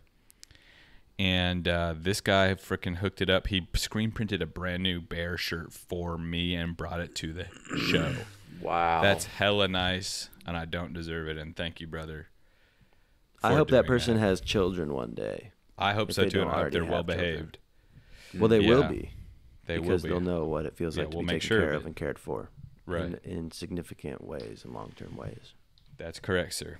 [SPEAKER 5] And uh, this guy freaking hooked it up. He screen printed a brand new bear shirt for me and brought it to the show.
[SPEAKER 1] Wow.
[SPEAKER 5] That's hella nice, and I don't deserve it. And thank you, brother.
[SPEAKER 2] I hope that
[SPEAKER 5] doing
[SPEAKER 2] person has children one day.
[SPEAKER 5] I hope so too, and I hope they're
[SPEAKER 2] have
[SPEAKER 5] well
[SPEAKER 2] children.
[SPEAKER 5] behaved.
[SPEAKER 2] Well, they will be.
[SPEAKER 5] They
[SPEAKER 2] because
[SPEAKER 5] will be.
[SPEAKER 2] they'll know what it feels
[SPEAKER 5] Yeah,
[SPEAKER 2] like to
[SPEAKER 5] we'll
[SPEAKER 2] be
[SPEAKER 5] make
[SPEAKER 2] taken
[SPEAKER 5] sure
[SPEAKER 2] care
[SPEAKER 5] of
[SPEAKER 2] of
[SPEAKER 5] it.
[SPEAKER 2] and cared for.
[SPEAKER 5] Right.
[SPEAKER 2] In, in significant ways and long term ways.
[SPEAKER 5] That's correct, sir.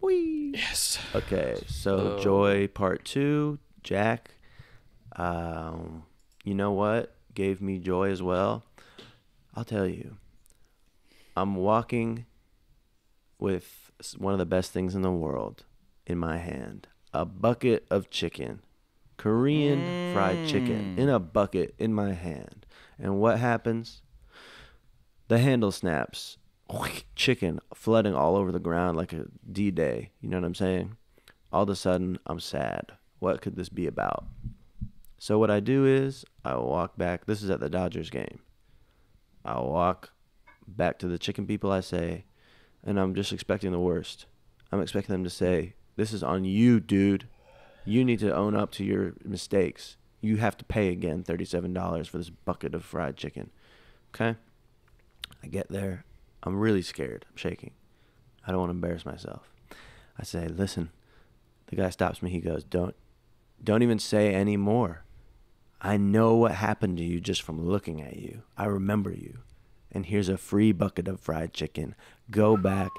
[SPEAKER 2] Whee!
[SPEAKER 5] Yes.
[SPEAKER 2] Okay, so
[SPEAKER 1] Oh.
[SPEAKER 2] Joy Part 2, Jack. Um, you know what gave me joy as well? I'll tell you. I'm walking with one of the best things in the world in my hand a bucket of chicken. Korean fried chicken mm. in a bucket in my hand. And what happens? The handle snaps. Chicken flooding all over the ground like a D Day. You know what I'm saying? All of a sudden, I'm sad. What could this be about? So, what I do is I walk back. This is at the Dodgers game. I walk back to the chicken people, I say, and I'm just expecting the worst. I'm expecting them to say, This is on you, dude. You need to own up to your mistakes. You have to pay again $37 for this bucket of fried chicken. Okay? I get there. I'm really scared. I'm shaking. I don't want to embarrass myself. I say, "Listen." The guy stops me. He goes, "Don't don't even say any more. I know what happened to you just from looking at you. I remember you. And here's a free bucket of fried chicken. Go back,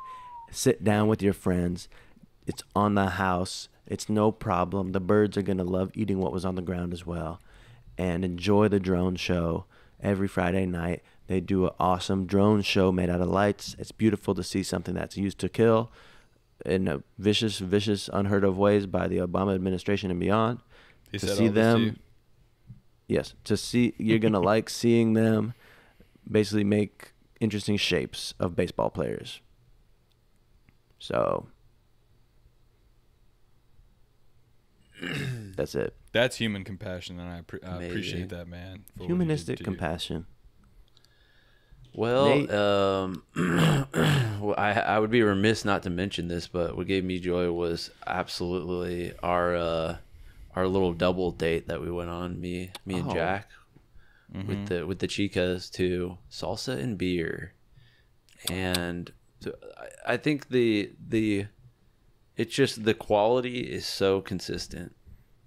[SPEAKER 2] sit down with your friends. It's on the house. It's no problem. The birds are going to love eating what was on the ground as well. And enjoy the drone show every Friday night. They do an awesome drone show made out of lights. It's beautiful to see something that's used to kill in a vicious, vicious, unheard of ways by the Obama administration and beyond.
[SPEAKER 5] He
[SPEAKER 2] to see
[SPEAKER 5] this to
[SPEAKER 2] them, yes, to see you're gonna like seeing them basically make interesting shapes of baseball players. So that's it.
[SPEAKER 5] That's human compassion, and I, appre- I appreciate that, man. for what you
[SPEAKER 2] Humanistic compassion.
[SPEAKER 1] Well, um, well, I I would be remiss not to mention this, but what gave me joy was absolutely our uh, our little double date that we went on. Me me and
[SPEAKER 2] Oh.
[SPEAKER 1] Jack with mm-hmm. the with the chicas to salsa and beer, and so I, I think the the it's just the quality is so consistent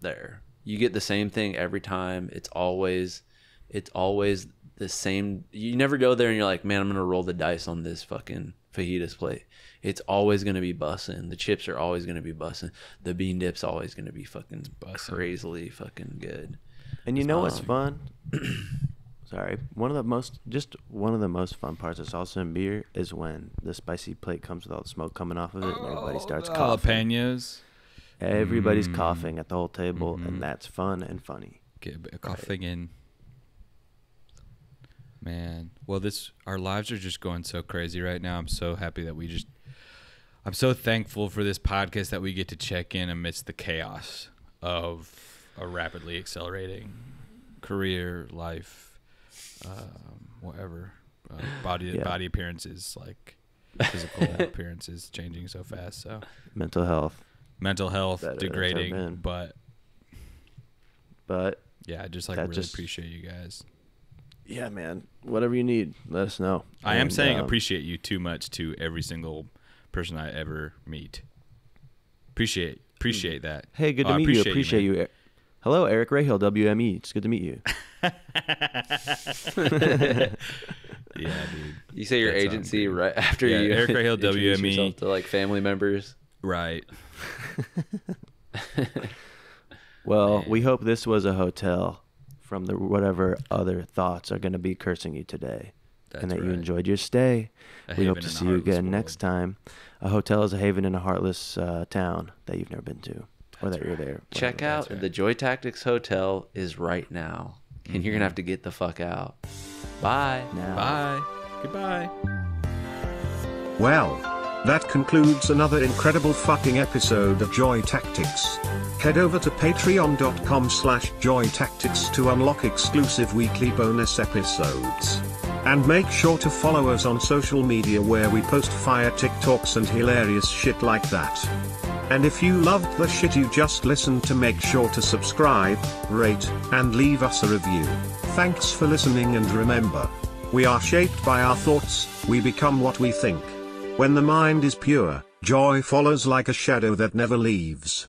[SPEAKER 1] there. You get the same thing every time. It's always it's always the same. You never go there and you're like, man, I'm gonna roll the dice on this fucking fajitas plate. It's always gonna be bussin'. The chips are always gonna be bussin'. The bean dip's always gonna be fucking
[SPEAKER 5] bussin'.
[SPEAKER 1] crazily fucking good.
[SPEAKER 2] And you know what's fun? Sorry, one of the most just one of the most fun parts of salsa and beer is when the spicy plate comes with all the smoke coming off of it, and everybody starts
[SPEAKER 5] Oh,
[SPEAKER 2] coughing.
[SPEAKER 5] Jalapenos.
[SPEAKER 2] Everybody's
[SPEAKER 5] Mm.
[SPEAKER 2] coughing at the whole table,
[SPEAKER 5] Mhm.
[SPEAKER 2] and that's fun and funny.
[SPEAKER 5] Get a bit of coughing in. Man, well, this our lives are just going so crazy right now. I'm so happy that we just. I'm so thankful for this podcast that we get to check in amidst the chaos of a rapidly accelerating career, life, um, whatever, uh, body
[SPEAKER 2] Yeah.
[SPEAKER 5] body appearances, like physical appearances changing so fast. So
[SPEAKER 2] Mental health,
[SPEAKER 5] mental health
[SPEAKER 2] Better than it's ever
[SPEAKER 5] degrading, but
[SPEAKER 2] but
[SPEAKER 5] yeah, I just like really
[SPEAKER 2] just-
[SPEAKER 5] appreciate you guys.
[SPEAKER 2] yeah, man, whatever you need, let us know.
[SPEAKER 5] I am saying
[SPEAKER 2] um,
[SPEAKER 5] appreciate you too much to every single person I ever meet. Appreciate appreciate that.
[SPEAKER 2] Hey, good
[SPEAKER 5] Oh,
[SPEAKER 2] to meet you. Appreciate you. Hello, Eric Rahill, WME. It's good to meet you.
[SPEAKER 5] Yeah, dude.
[SPEAKER 1] You say your
[SPEAKER 5] That's
[SPEAKER 1] agency
[SPEAKER 5] dude.
[SPEAKER 1] right after
[SPEAKER 5] Yeah,
[SPEAKER 1] you
[SPEAKER 5] Eric Rahill, WME.
[SPEAKER 1] yourself to like family members.
[SPEAKER 5] Right.
[SPEAKER 2] Well,
[SPEAKER 5] Man.
[SPEAKER 2] we hope this was a hotel from the whatever other thoughts are going to be cursing you today,
[SPEAKER 5] That's
[SPEAKER 2] and that you enjoyed your stay.
[SPEAKER 5] A
[SPEAKER 2] we hope to see you
[SPEAKER 5] heartless
[SPEAKER 2] again next time. A hotel is a haven in a heartless uh, town that you've never been to, or
[SPEAKER 5] That's
[SPEAKER 2] that you're there.
[SPEAKER 1] Check
[SPEAKER 2] whatever.
[SPEAKER 1] out
[SPEAKER 5] right.
[SPEAKER 1] the Joy Tactics Hotel is right now, and you're gonna mm-hmm. have to get the fuck out. Bye.
[SPEAKER 2] now.
[SPEAKER 5] Bye. Goodbye.
[SPEAKER 6] Well, that concludes another incredible fucking episode of Joy Tactics. Head over to patreon.com slash joytactics to unlock exclusive weekly bonus episodes. And make sure to follow us on social media where we post fire TikToks and hilarious shit like that. And if you loved the shit you just listened to make sure to subscribe, rate, and leave us a review. Thanks for listening and remember, we are shaped by our thoughts, we become what we think. When the mind is pure, joy follows like a shadow that never leaves.